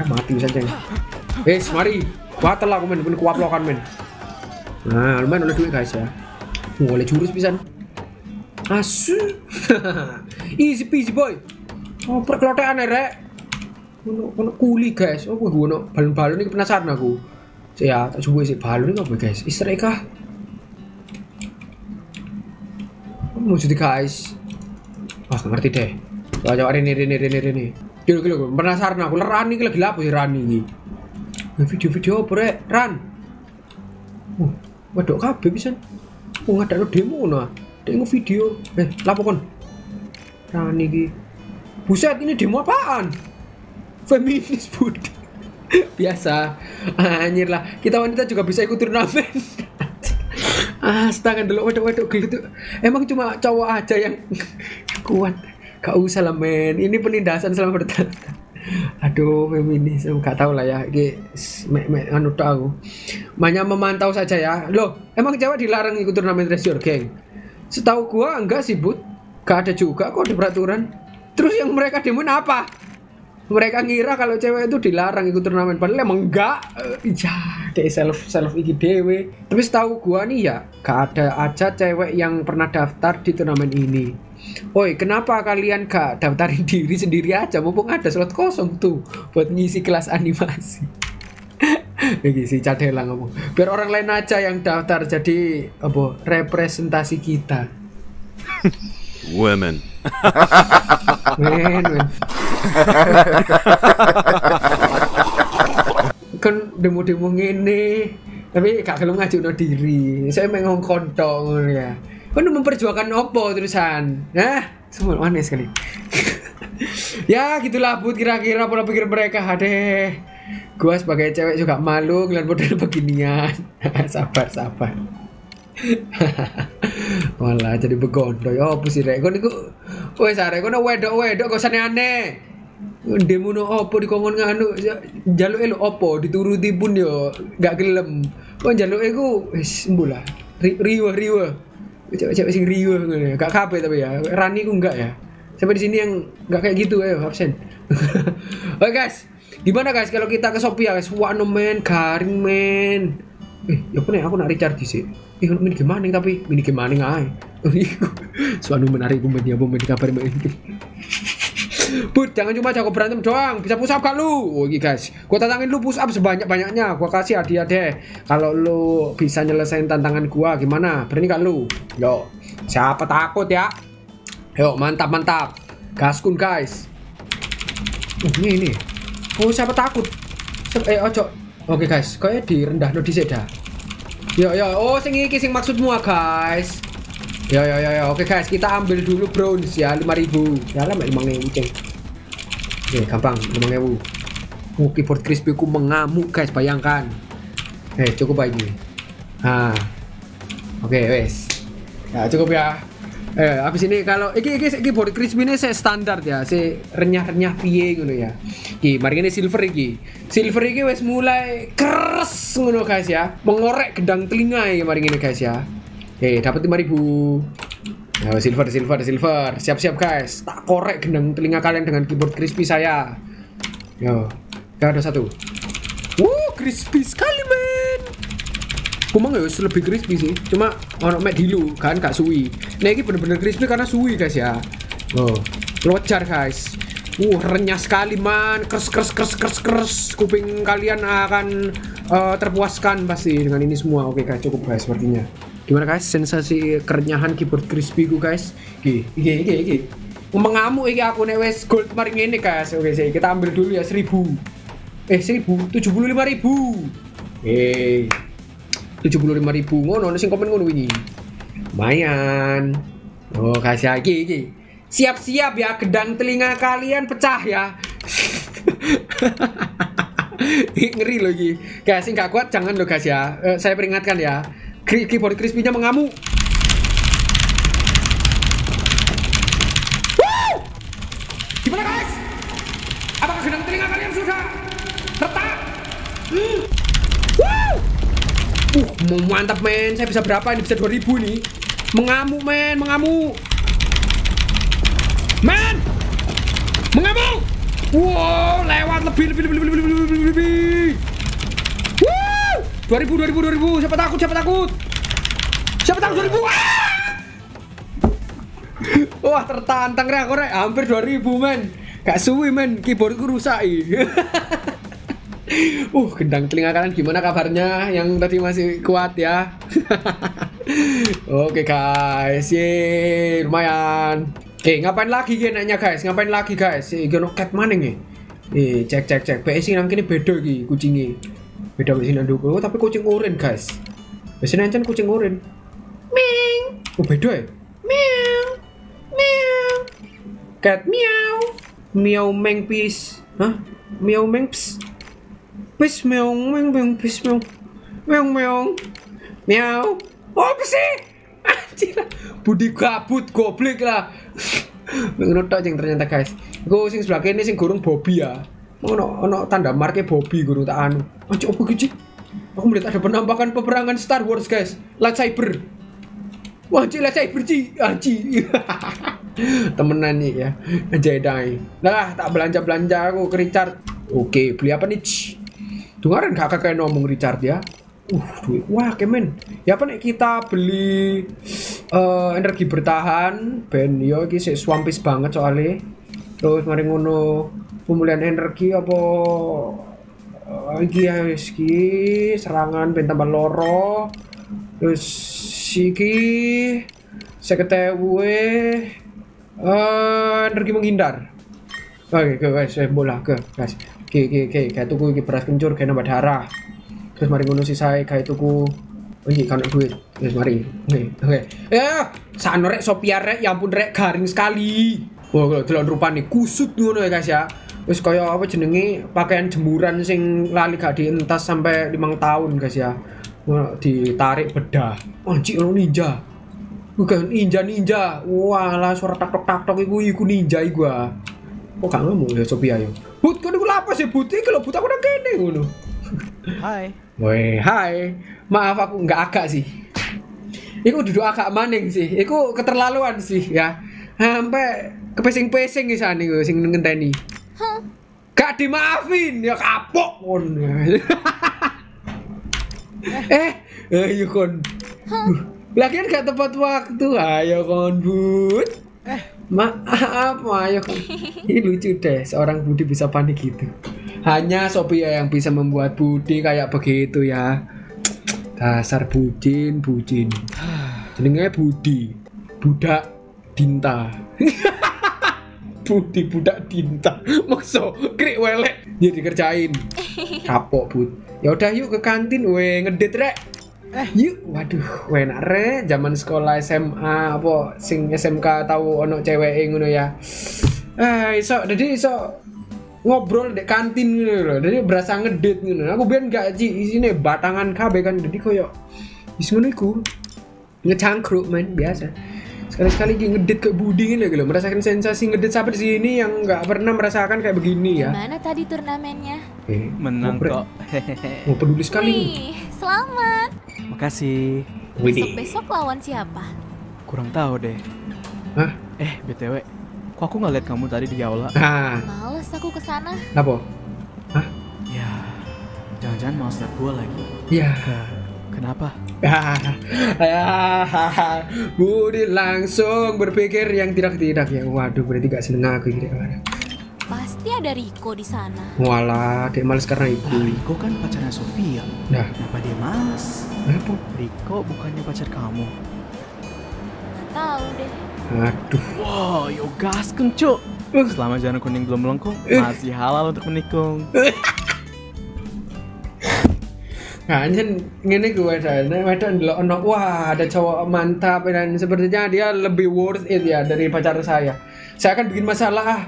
Eh mati bisa ceng. Wes, mari. Water lah aku men, ben kuaplokan men. Nah, lumayan oleh duit guys ya. Oh, oleh jurus pisan. Asu. Easy peasy boy. Oh, perkelotean rek. Ono ono kuli guys. Oh, gue ono balon-balon ini penasaran aku. Ya, tak coba isi balon ini apa guys? Egg kah? Mau jadi guys. Wah, ngerti deh. Coba coba ini ini ini ini. Gila gila gila. penasaran aku. Rani ini lagi lapo sih Rani ini. Video-video apa rek? Ran. Oh, wedok kabeh pisan. Oh, ngadakno demo ah. Dek nge video. Eh, lapo kon? Rani. Buset, ini demo apaan? Feminis bud. Biasa. Anjir lah. Kita wanita juga bisa ikut turnamen. Astaga dulu wedok-wedok gitu. Emang cuma cowok aja yang kuat. Gak usah lah men. Ini penindasan selama bertahun Aduh, feminis, gak tahu lah ya. Ini mek mek anu aku. Hanya memantau saja ya. Loh, emang cewek dilarang ikut turnamen treasure geng? Setahu gua enggak sih, Bud. Gak ada juga kok di peraturan. Terus yang mereka demun apa? Mereka ngira kalau cewek itu dilarang ikut turnamen padahal emang enggak. Eh, ya, deh self self iki dewe. Tapi setahu gua nih ya, gak ada aja cewek yang pernah daftar di turnamen ini. Oi, kenapa kalian gak daftarin diri sendiri aja? Mumpung ada slot kosong tuh buat ngisi kelas animasi. Ini si Cadela ngomong. Biar orang lain aja yang daftar jadi apa representasi kita. Women. Men, men. kan demo-demo ngene tapi gak gelem ngajuno diri saya mengong ya kan memperjuangkan opo terusan nah semua aneh sekali ya gitulah bud kira-kira pola pikir mereka adeh gua sebagai cewek juga malu ngeliat model beginian sabar sabar Malah jadi begondo ya apa sih rek kon iku wis arek kono wedok-wedok kok sane aneh. Demo no opo dikongkon nganu jaluke lho opo dituruti pun yo gak gelem. Kok jaluke iku wis mbula. Riwa riwa. Cewek-cewek sing riwa ngono ya. Gak kabeh tapi ya. Rani ku enggak ya. Sampai di sini yang enggak kayak gitu ayo absen. Oke guys, gimana guys kalau kita ke Sophia guys? Wah no men, garing men. Eh, ya nih aku nak recharge sih. Eh, mini gimana tapi mini gimana ngai. Suatu menarik gue media bom di kabar main Bud, jangan cuma jago berantem doang. Bisa push up gak lu? Oke guys, gua tantangin lu push up sebanyak-banyaknya. Gua kasih hadiah deh. Kalau lu bisa nyelesain tantangan gua, gimana? Berani gak lu? Yo, siapa takut ya? Yo, mantap mantap. Gaskun guys. Oh, ini ini. Oh, siapa takut? Siapa- Eh, ojo. Oke guys, kayaknya di rendah no di seda. Yo yo, oh sing iki sing maksudmu ah, guys. Yo yo yo yo, oke guys, kita ambil dulu bronze ya 5000. Ya lah 5000 ceng. Oke, gampang 5000. Oh, keyboard crispy ku mengamuk guys, bayangkan. Eh, cukup aja. Nah. Oke, wes. Ya, cukup ya. Eh, habis ini kalau iki iki keyboard crispy ini saya standar ya, saya renyah-renyah piye ngono ya. Iki, mari ini silver iki. Silver iki wes mulai keres ngono guys ya. Mengorek gedang telinga ya mari ini guys ya. Oke, dapat 5000. Ya, silver, silver, silver. Siap-siap guys. Tak korek gendang telinga kalian dengan keyboard crispy saya. Yo, ya ada satu. Wuh, crispy sekali men. Kumang ya lebih crispy sih. Cuma ono mek dilu kan gak suwi. Nah ini bener-bener crispy karena suwi guys ya. Oh, locar guys. Uh, renyah sekali man. Kers kers kers kers kers. Kuping kalian akan eh, terpuaskan pasti dengan ini semua. Oke guys, cukup guys sepertinya. Gimana guys sensasi kerenyahan keyboard crispy ku guys? Iki, iki, iki, iki. Mengamuk iki aku nek wes gold kemarin ini guys. Oke sih, kita ambil dulu ya 1000. Eh 1000, 75.000. Eh, 75 ribu ngono sing komen ngono wingi lumayan oh kasih lagi iki siap-siap ya gedang telinga kalian pecah ya Ngeri loh ini. Guys, gak kuat jangan loh guys ya. Eh, saya peringatkan ya. Keyboard crispy-nya mengamuk. Gimana guys? Apakah telinga kalian sudah retak? Hmm. Uh, mantap men, saya bisa berapa ini? Bisa 2000 nih. Mengamuk men, mengamuk. Men! Mengamuk! Wow, lewat lebih lebih lebih lebih lebih. lebih. 2000 2000 2000. Siapa takut? Siapa takut? Siapa takut 2000? Wah! Wah, tertantang rek aku rek. Hampir 2000 men. Gak suwi men, keyboardku rusak uh, gendang telinga kalian gimana kabarnya? Yang tadi masih kuat ya. Oke guys, ye lumayan. Eh ngapain lagi ya nanya guys? Ngapain lagi guys? Eh gino cat mana nih? Eh cek cek cek. PS nang kini beda ki kucingnya. Beda di sini Oh, tapi kucing oren guys. Biasanya ancen kucing oren. Ming. Oh beda ya? Meow. Meow. Cat meow. Meow meng pis. Hah? Meow meng pis. Pis meow meng meng pis meow. Meow meow. Meow. Oh, apa sih? Anjir. Budi gabut goblok lah. Ngono tok jeng ternyata guys. Iku sing sebelah kene sing gurung Bobby ya. Ono ono tanda marke Bobby gurung tak anu. Anjir apa gitu? Aku melihat ada penampakan peperangan Star Wars guys. Lightsaber. Wah, anjir lightsaber ci. Anjir. Temenan nih ya. Jedi. Nah, tak belanja-belanja aku ke Richard. Oke, beli apa nih? Dengarin kakak kayak ngomong Richard ya. Uh, duit. Wah, kemen. Ya apa nih kita beli eh, energi bertahan ben yo iki swampis banget soalnya. Terus mari pemulihan energi apa eh, iki ya iki serangan ben tambah loro. Terus iki seketewe eh energi menghindar. Oke, oke, guys, saya bola ke, guys. Oke, oke, oke, kayak tuku iki beras kencur kayak nambah darah. Terus mari ngono sisai kayak tuku Oh iya, kan duit. Wes mari. Oke, oke. Eh, sano rek Sophia rek, ya ampun rek garing sekali. Wah, kalau delok rupane kusut ngono ya guys ya. Wis kaya apa jenenge pakaian jemuran sing lali gak dientas sampai limang tahun guys ya. Ditarik bedah. Anjir lo ninja. Bukan ninja ninja. Wah, lah suara tak tok tak tok iku iku ninja iku ah. Kok gak ngomong ya Sophia yo. But kok iku lapas ya but iki lho but aku nang kene ngono. Hai. Woi, hai. Maaf aku nggak agak sih. Iku duduk agak maning sih. Iku keterlaluan sih ya. Sampai kepesing-pesing di sana iku sing ngenteni. Gak dimaafin ya kapok kon. eh, ayo kon. Lagian gak tepat waktu. Ayo kon, Bud. Eh, maaf, ayo kon. Ini lucu deh, seorang Budi bisa panik gitu. Hanya Sophia yang bisa membuat Budi kayak begitu ya. Dasar bucin, bucin. Jenenge Budi. Budak Dinta. Budi budak Dinta. Makso krik welek dia dikerjain. Kapok, Bud. Ya udah yuk ke kantin we ngedit rek. Eh, yuk. Waduh, enak rek zaman sekolah SMA apa sing SMK tahu ono cewek ngono ya. Eh, iso jadi iso ngobrol di kantin gitu loh. Jadi berasa ngedit gitu. Aku biar gak sih isine batangan KB kan jadi koyo ngono iku. Ngecangkruk main biasa. Sekali-sekali ngedit ke Budi gitu loh. Merasakan sensasi ngedit sampai di sini yang nggak pernah merasakan kayak begini ya. Mana tadi turnamennya? Eh, Menang ngobrol. kok. Hehehe. Mau peduli sekali. Wih, selamat. Makasih. Besok-besok lawan siapa? Kurang tahu deh. Hah? Eh, BTW. Kok aku nggak lihat kamu tadi di aula? Ah, Males aku ke sana. apa? Ya, jangan-jangan mau lihat gua lagi. Ya. Kenapa? Budi langsung berpikir yang tidak-tidak ya. Waduh, berarti gak seneng aku gitu. Pasti ada Riko di sana. Walah, dia males karena itu. Riko kan pacarnya Sofia. Nah, Kenapa dia males? Kenapa? Riko bukannya pacar kamu. Nggak tahu deh. aduh. Wow, yo gas cuk. Selama jangan kuning belum melengkung, masih halal untuk menikung. Nah, ini gue wedane, wedane ndelok ono wah ada cowok mantap dan sepertinya dia lebih worth it ya dari pacar saya. Saya akan bikin masalah. ah.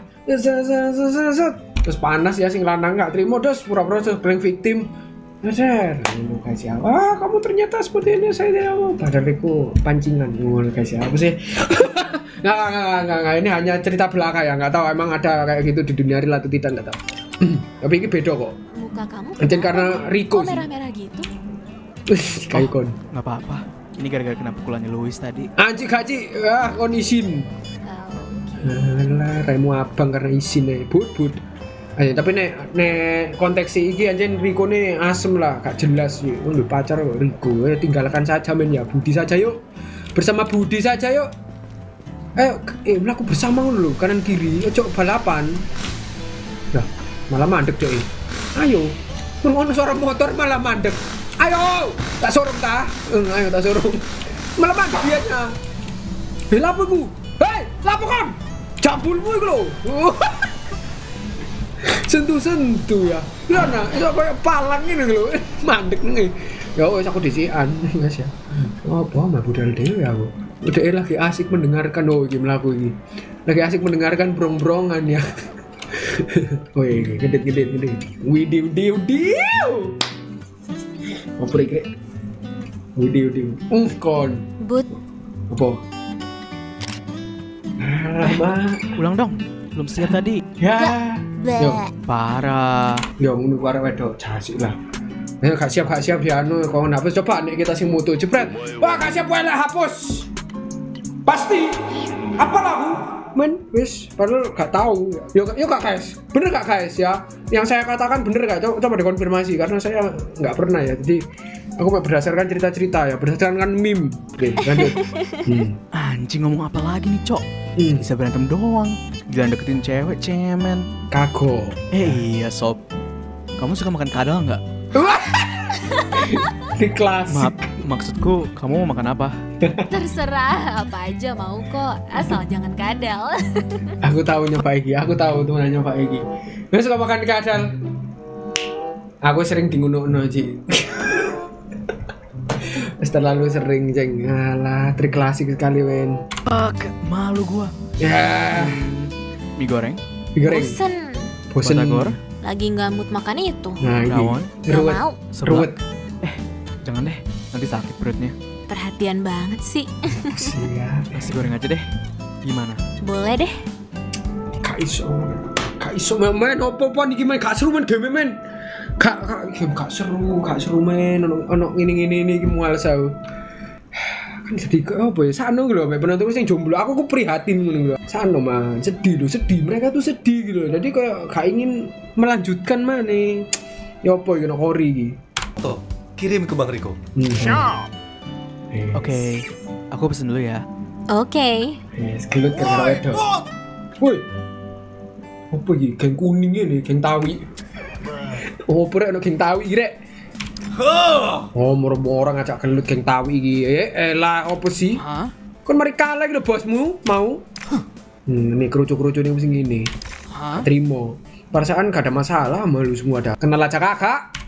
Terus panas ya sing lanang nggak terima terus pura-pura terus playing victim Dasar, ngono guys ya. Wah, kamu ternyata seperti ini saya tidak mau. Padahal itu pancingan ngono guys ya. Apa sih? nggak, nggak, nggak, nggak, nggak, ini hanya cerita belaka ya. Nggak tahu emang ada kayak gitu di dunia real atau tidak nggak tahu. Tapi ini beda kok. Muka kamu Mungkin karena Rico kok sih. merah-merah gitu? Kayak kon. Nggak apa-apa. Ini gara-gara kena pukulannya Louis tadi. Anjing gaji, ah kon isin. Alah, raimu abang karena isin nih, bud bud. Ayo, tapi nek nek konteks iki anjen Riko nih asem lah, gak jelas sih. Lu pacar Riko, eh, tinggalkan saja men ya, Budi saja yuk. Bersama Budi saja yuk. Ayo, eh melaku bersama lu kanan kiri, ojo balapan. Lah, malah mandek coy. Ayo, ngono suara motor malah mandek. Ayo, tak sorong ta? Eh, ayo tak sorong. Malah mandek dianya. Hei, lapo iku? Hei, lapo kon? Jambulmu iku lho. Sentuh-sentuh ya. Lah nah, itu kayak palang ini lho. Mandek nih. Ya wes aku disian, Mas ya. Apa mah budal dhewe ya aku. Udah lagi asik mendengarkan oh iki mlaku iki. Lagi asik mendengarkan brong-brongan ya. Woi, gede-gede gede. Widiu diu diu. Apa iki? Widiu diu. Uh, kon. But, Apa? Alah, Ulang dong. Belum siap tadi. Ya. Yo, Parah. yo ngono arek wedok jasik lah. Ayo gak siap gak siap ya anu kau hapus coba nih kita sing mutu jepret. Wah gak siap wae hapus. Pasti. Apa lagu? Men, wis, padahal gak tahu. Yo, yo gak guys, bener gak guys ya? Yang saya katakan bener gak? Coba, coba dikonfirmasi karena saya nggak pernah ya. Jadi aku berdasarkan cerita-cerita ya, berdasarkan meme. Oke, lanjut. Hmm. Anjing ngomong apa lagi nih, Cok? Bisa berantem doang. Gila deketin cewek, cemen. Kago. Eh iya, Sob. Kamu suka makan kadal nggak? Di kelas. Maaf, maksudku kamu mau makan apa? terserah apa aja mau kok, asal jangan kadal. Aku tahu Pak Egi, aku tahu temenannya Pak Egi. Gue suka makan kadal. Aku sering di ngono Ci. Wes terlalu sering, Ceng. Alah, trik klasik sekali, Wen. Fuck, malu gua. Ya, Mie goreng? digoreng. Bosen, Bosen. Batagor? lagi nggak mood makan itu. Nah, ini. Rawon? Ruwet. mau. Ruwet. Jangan deh, nanti sakit perutnya. Perhatian banget sih. Siap. Nasi goreng aja deh. Gimana? Boleh deh. Kak iso. Kak iso men, men opo-opo iki men gak seru men game men. Kak kak game gak seru, gak seru men ono ono ngene-ngene ini iki mual sau. Kan sedih ke apa ya? Sano gitu loh, penonton sing jomblo. Aku ku prihatin ngono lho. Sano man, sedih loh, sedih. Mereka tuh sedih gitu loh. Jadi kayak gak ingin melanjutkan mana. Ya apa iki kori iki. Tuh, kirim ke Bang Riko. Hmm. Oke, aku pesen dulu ya. Oke. Yes, gelut. Woi. Apa iki? Geng kuning ini, geng tawi. Oh, pura ono geng tawi iki, rek. Oh, moro orang ngajak gelut geng tawi iki. Eh, elah apa sih? Hah? Kon mari kalah iki lho bosmu, mau? Hmm, ini kerucu-kerucu ini mesti gini. Hah? Terima. Perasaan gak ada masalah sama lu semua dah. Kenal aja kakak.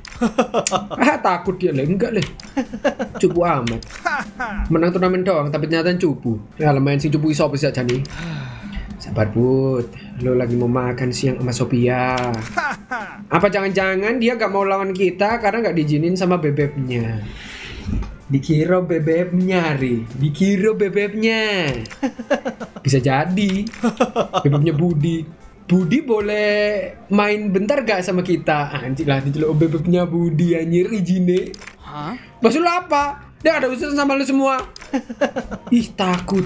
Ah, takut dia lah, enggak lah. Cupu amat. Menang turnamen doang, tapi ternyata cupu. Ya, main sing cupu iso bisa jadi. Sabar bud, lo lagi mau makan siang sama Sophia. Apa jangan-jangan dia gak mau lawan kita karena gak diizinin sama bebeknya? Dikira bebeknya, Ri. Dikira bebeknya. Bisa jadi. Bebeknya Budi. Budi boleh main bentar gak sama kita? Anjir lah, diceluk bebeknya Budi anjir izine. Hah? Maksud lu apa? Dia ada urusan sama lu semua. Ih takut.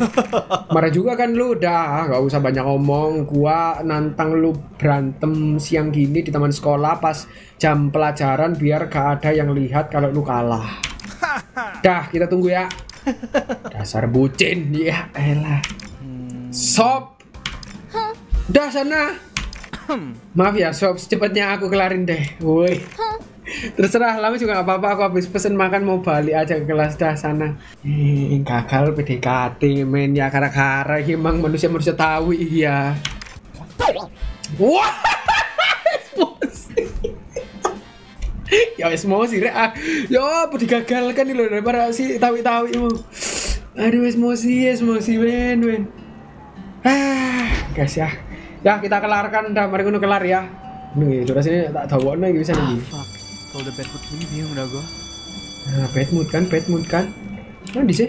Marah juga kan lu dah, gak usah banyak ngomong. Gua nantang lu berantem siang gini di taman sekolah pas jam pelajaran biar gak ada yang lihat kalau lu kalah. Dah, kita tunggu ya. Dasar bucin, ya elah. Sob. Dah sana. Maaf ya sob, secepatnya aku kelarin deh. Woi. Terserah, lama juga gak apa-apa. Aku habis pesen makan mau balik aja ke kelas dah sana. Eh, gagal PDKT men ya kara-kara emang manusia-manusia tahu iya. Wah. ya emosi rek ah. Ya apa digagalkan nih loh daripada si tawi-tawi mau. Aduh emosi, emosi men men. Ah, guys ya. Ya kita kelarkan dah mari kuno kelar ya. Nih, durasi ini tak tahu nih bisa Ah, nih. fuck. Kalau udah bad mood gini bingung dah gue. Nah, bad mood kan, bad mood kan. Nah, di sih.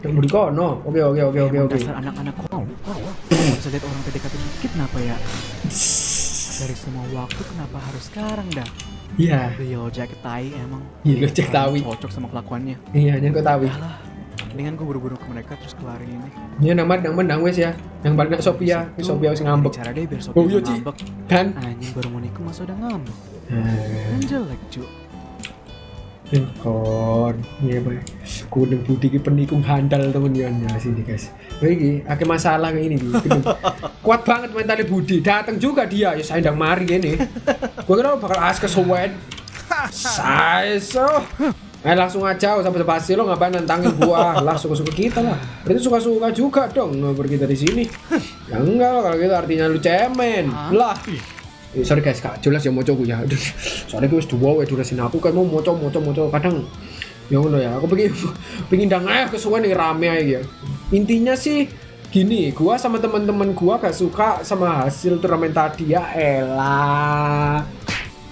Yang budi kono. Oke, oke, oke, oke, oke. Dasar anak-anak kok. Nggak bisa lihat orang PDKT dikit kenapa ya? Dari semua waktu kenapa harus sekarang dah? Iya. Real jacket tai emang. Iya, Jack Tawi. Cocok sama kelakuannya. Iya, yang kau tahu. Alah, mendingan gue buru-buru ke mereka terus kelarin ini. Iya, nang nang nang wes ya. Yang balik Sophia, Itu, Sophia harus ngambek. Cara deh biar Sophia Oh, iya, ngambek. Kan? Anjing baru mau nikah masa udah ngambek. Nah, Kan jelek cu. kon. Iya, Pak. Kuning budi ki penikung handal temen ya ya sini, guys. Iki akeh masalah kayak ini. Kuat banget mentalnya Budi. Datang juga dia, ya saya ndang mari ini. Gua kira bakal as kesuwen. Saya so. Eh langsung aja usah basa-basi lo ngapain nantangin gua? Lah suka-suka kita lah. Berarti suka-suka juga dong ngobrol kita di sini. Ya enggak lah kalau gitu artinya lu cemen. Lah. Eh, sorry guys kak. Jelas ya mau coba ya soalnya gue dua wae durasin aku kan mau moco moco moco. Kadang ya ngono ya aku pengen pengen dang eh kesuwen nih rame aja ya. Intinya sih gini gua sama teman-teman gua gak suka sama hasil turnamen tadi ya. Elah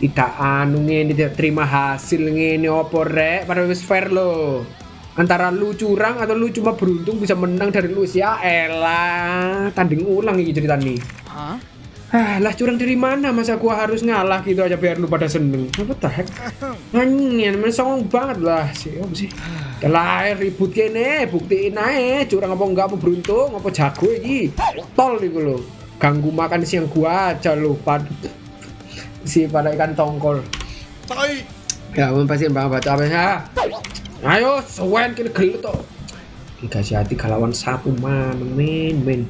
tidak anu ngene tidak terima hasil ngene opo rek pada wis fair lo antara lu curang atau lu cuma beruntung bisa menang dari lu ya elah tanding ulang ini cerita nih Hah? Ah, lah curang dari mana masa gua harus ngalah gitu aja biar lu pada seneng. Apa the heck? Nganyen, men songong banget lah sih. Apa sih? Lahir ribut kene, buktiin aja curang apa enggak mau beruntung, apa jago iki. Tol iku lo. Ganggu makan siang gua aja lu pad si pada ikan tongkol. Ya, mau pasti bang baca apa ya? Ayo, sewen kini gelut tuh. Dikasih hati kalawan satu man, men, men.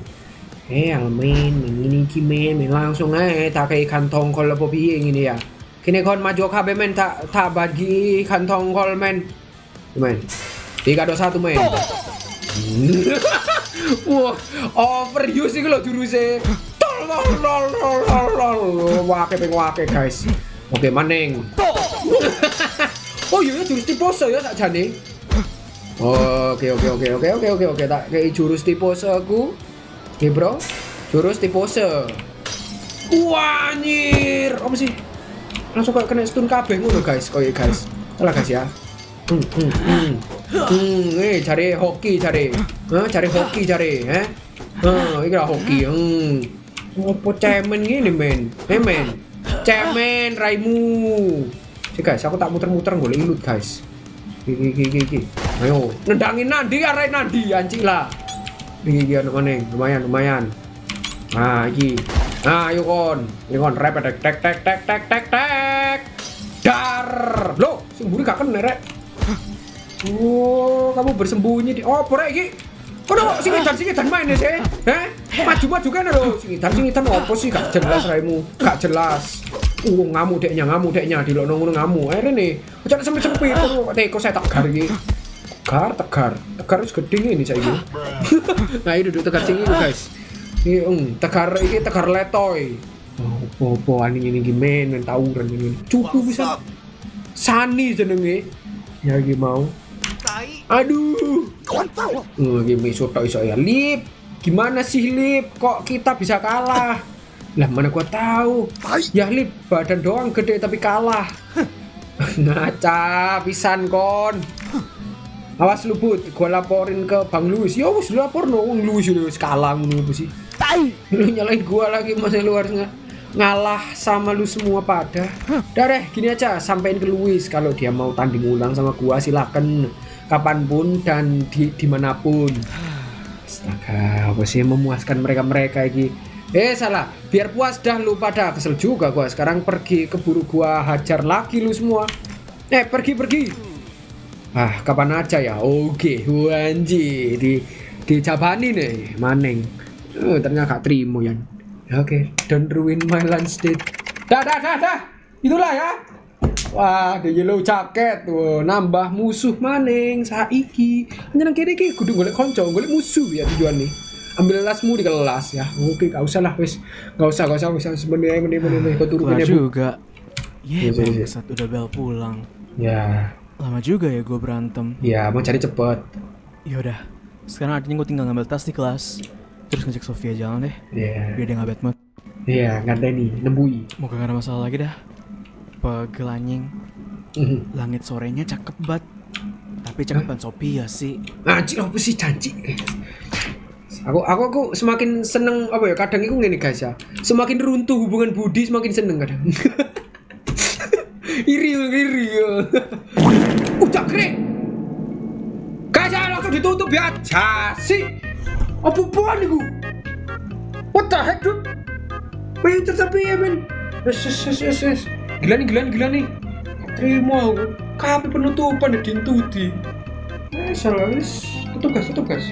Eh, men, men ini ki men, men langsung aja tak kayak ikan tongkol apa piye ngene ya. Kini kon maju kabeh men tak tak bagi ikan tongkol men. Men. Tiga dua satu men. Wah, overuse iki lho juruse. Wake ping guys. Oke maning. oh iya ya jurus tipose ya sakjane. Oke oke oke oke oke oke oke tak kayak jurus tipose aku. Oke bro, jurus tipose. Wah anjir, apa sih? Langsung kayak kena stun kabeh ngono guys, koyo guys. Alah guys ya. Hmm, hmm, hmm. Hmm, eh cari hoki cari. Hah, cari hoki cari, eh? Iki lah hoki. Hmm. Ngopo cemen gini men? Eh men. Cemen raimu. Sih guys, aku tak muter-muter golek ilut guys. Iki iki iki. Ayo, nendangin Nandi arek Nandi anjing lah. Iki iki anu maning, lumayan lumayan. Nah, iki. Nah, ayo kon. Ini kon rep tek tek tek tek tek tek tek. Dar. Loh, sing mburi gak kena. Oh, kamu bersembunyi di Oh, porek iki. Kono singitan singitan main ya sih. Eh? Maju maju kan lo. Singitan singitan opo sih gak jelas raimu. Gak jelas. Uh, ngamu deknya, ngamu deknya di lono ngono ngamu. Eh rene. Ojo sampe sempit kok teko saya tegar iki. Tegar, tegar. Tegar wis gede ini saiki. nah, ini duduk tegar sing iku, guys. Ini eng, tegar iki tegar letoy. Oh, opo anjing ini gimana tawuran ini. Cukup bisa. Sani jenenge. Ya iki mau. Aduh. Oh, soto iso ya. Lip, gimana sih Lip? Kok kita bisa kalah? Lah mana gua tahu. Ya Lip, badan doang gede tapi kalah. Ngaca pisan kon. Awas lu Bud, gua laporin ke Bang Luis. Ya wis lapor no, Wong Luis wis kalah ngono sih? Lu nyalain gua lagi masa lu harus nga- ngalah sama lu semua pada. Udah deh, gini aja, sampein ke Luis kalau dia mau tanding ulang sama gua silakan kapan pun dan di di mana pun. Astaga, apa sih memuaskan mereka-mereka ini? Eh salah, biar puas dah lu pada kesel juga gua. Sekarang pergi keburu gua hajar lagi lu semua. Eh pergi pergi. Ah kapan aja ya? Oke, wanji di di Jabani nih, maneng. Oh, ternyata gak terima ya. Oke, don't ruin my lunch date. Dah dah dah dah. Itulah ya. Wah, the yellow jacket tuh nambah musuh maning saiki. Nyeneng kene iki kudu golek konco, golek musuh ya tujuan nih. Ambil lasmu di kelas ya. Oke, gak usah lah wis. Gak usah, gak usah, gak usah. Sebenarnya meneh meneh meneh kau turu kene, juga. Iya, Ye, iya, iya. udah bel pulang. Ya, Lama juga ya gue berantem. ya mau cari cepet. Yaudah, sekarang artinya gue tinggal ngambil tas di kelas. Terus ngecek Sofia jalan deh. Iya. Biar dia nggak bad mood. Iya, nganteni, nembui. Moga gak ada masalah lagi dah. Pegel anjing. Mhm. Langit sorenya cakep banget. Tapi cakepan Sophia sih. Anjir apa sih janji? Aku aku aku semakin seneng apa ya kadang itu ngene guys ya. Semakin runtuh hubungan budi semakin seneng kadang. iri iri. Udah keren. Guys ya langsung ditutup ya. Jasi. Apa apaan iku? What the heck dude? Wih tapi ya men. Yes yes yes yes yes. Gila nih gila nih gila nih. Terima aku. Kapan penutupan ya dintuti. Eh salah wis. Tutup gas tutup gas.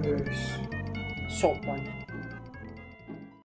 Wis. Sopan.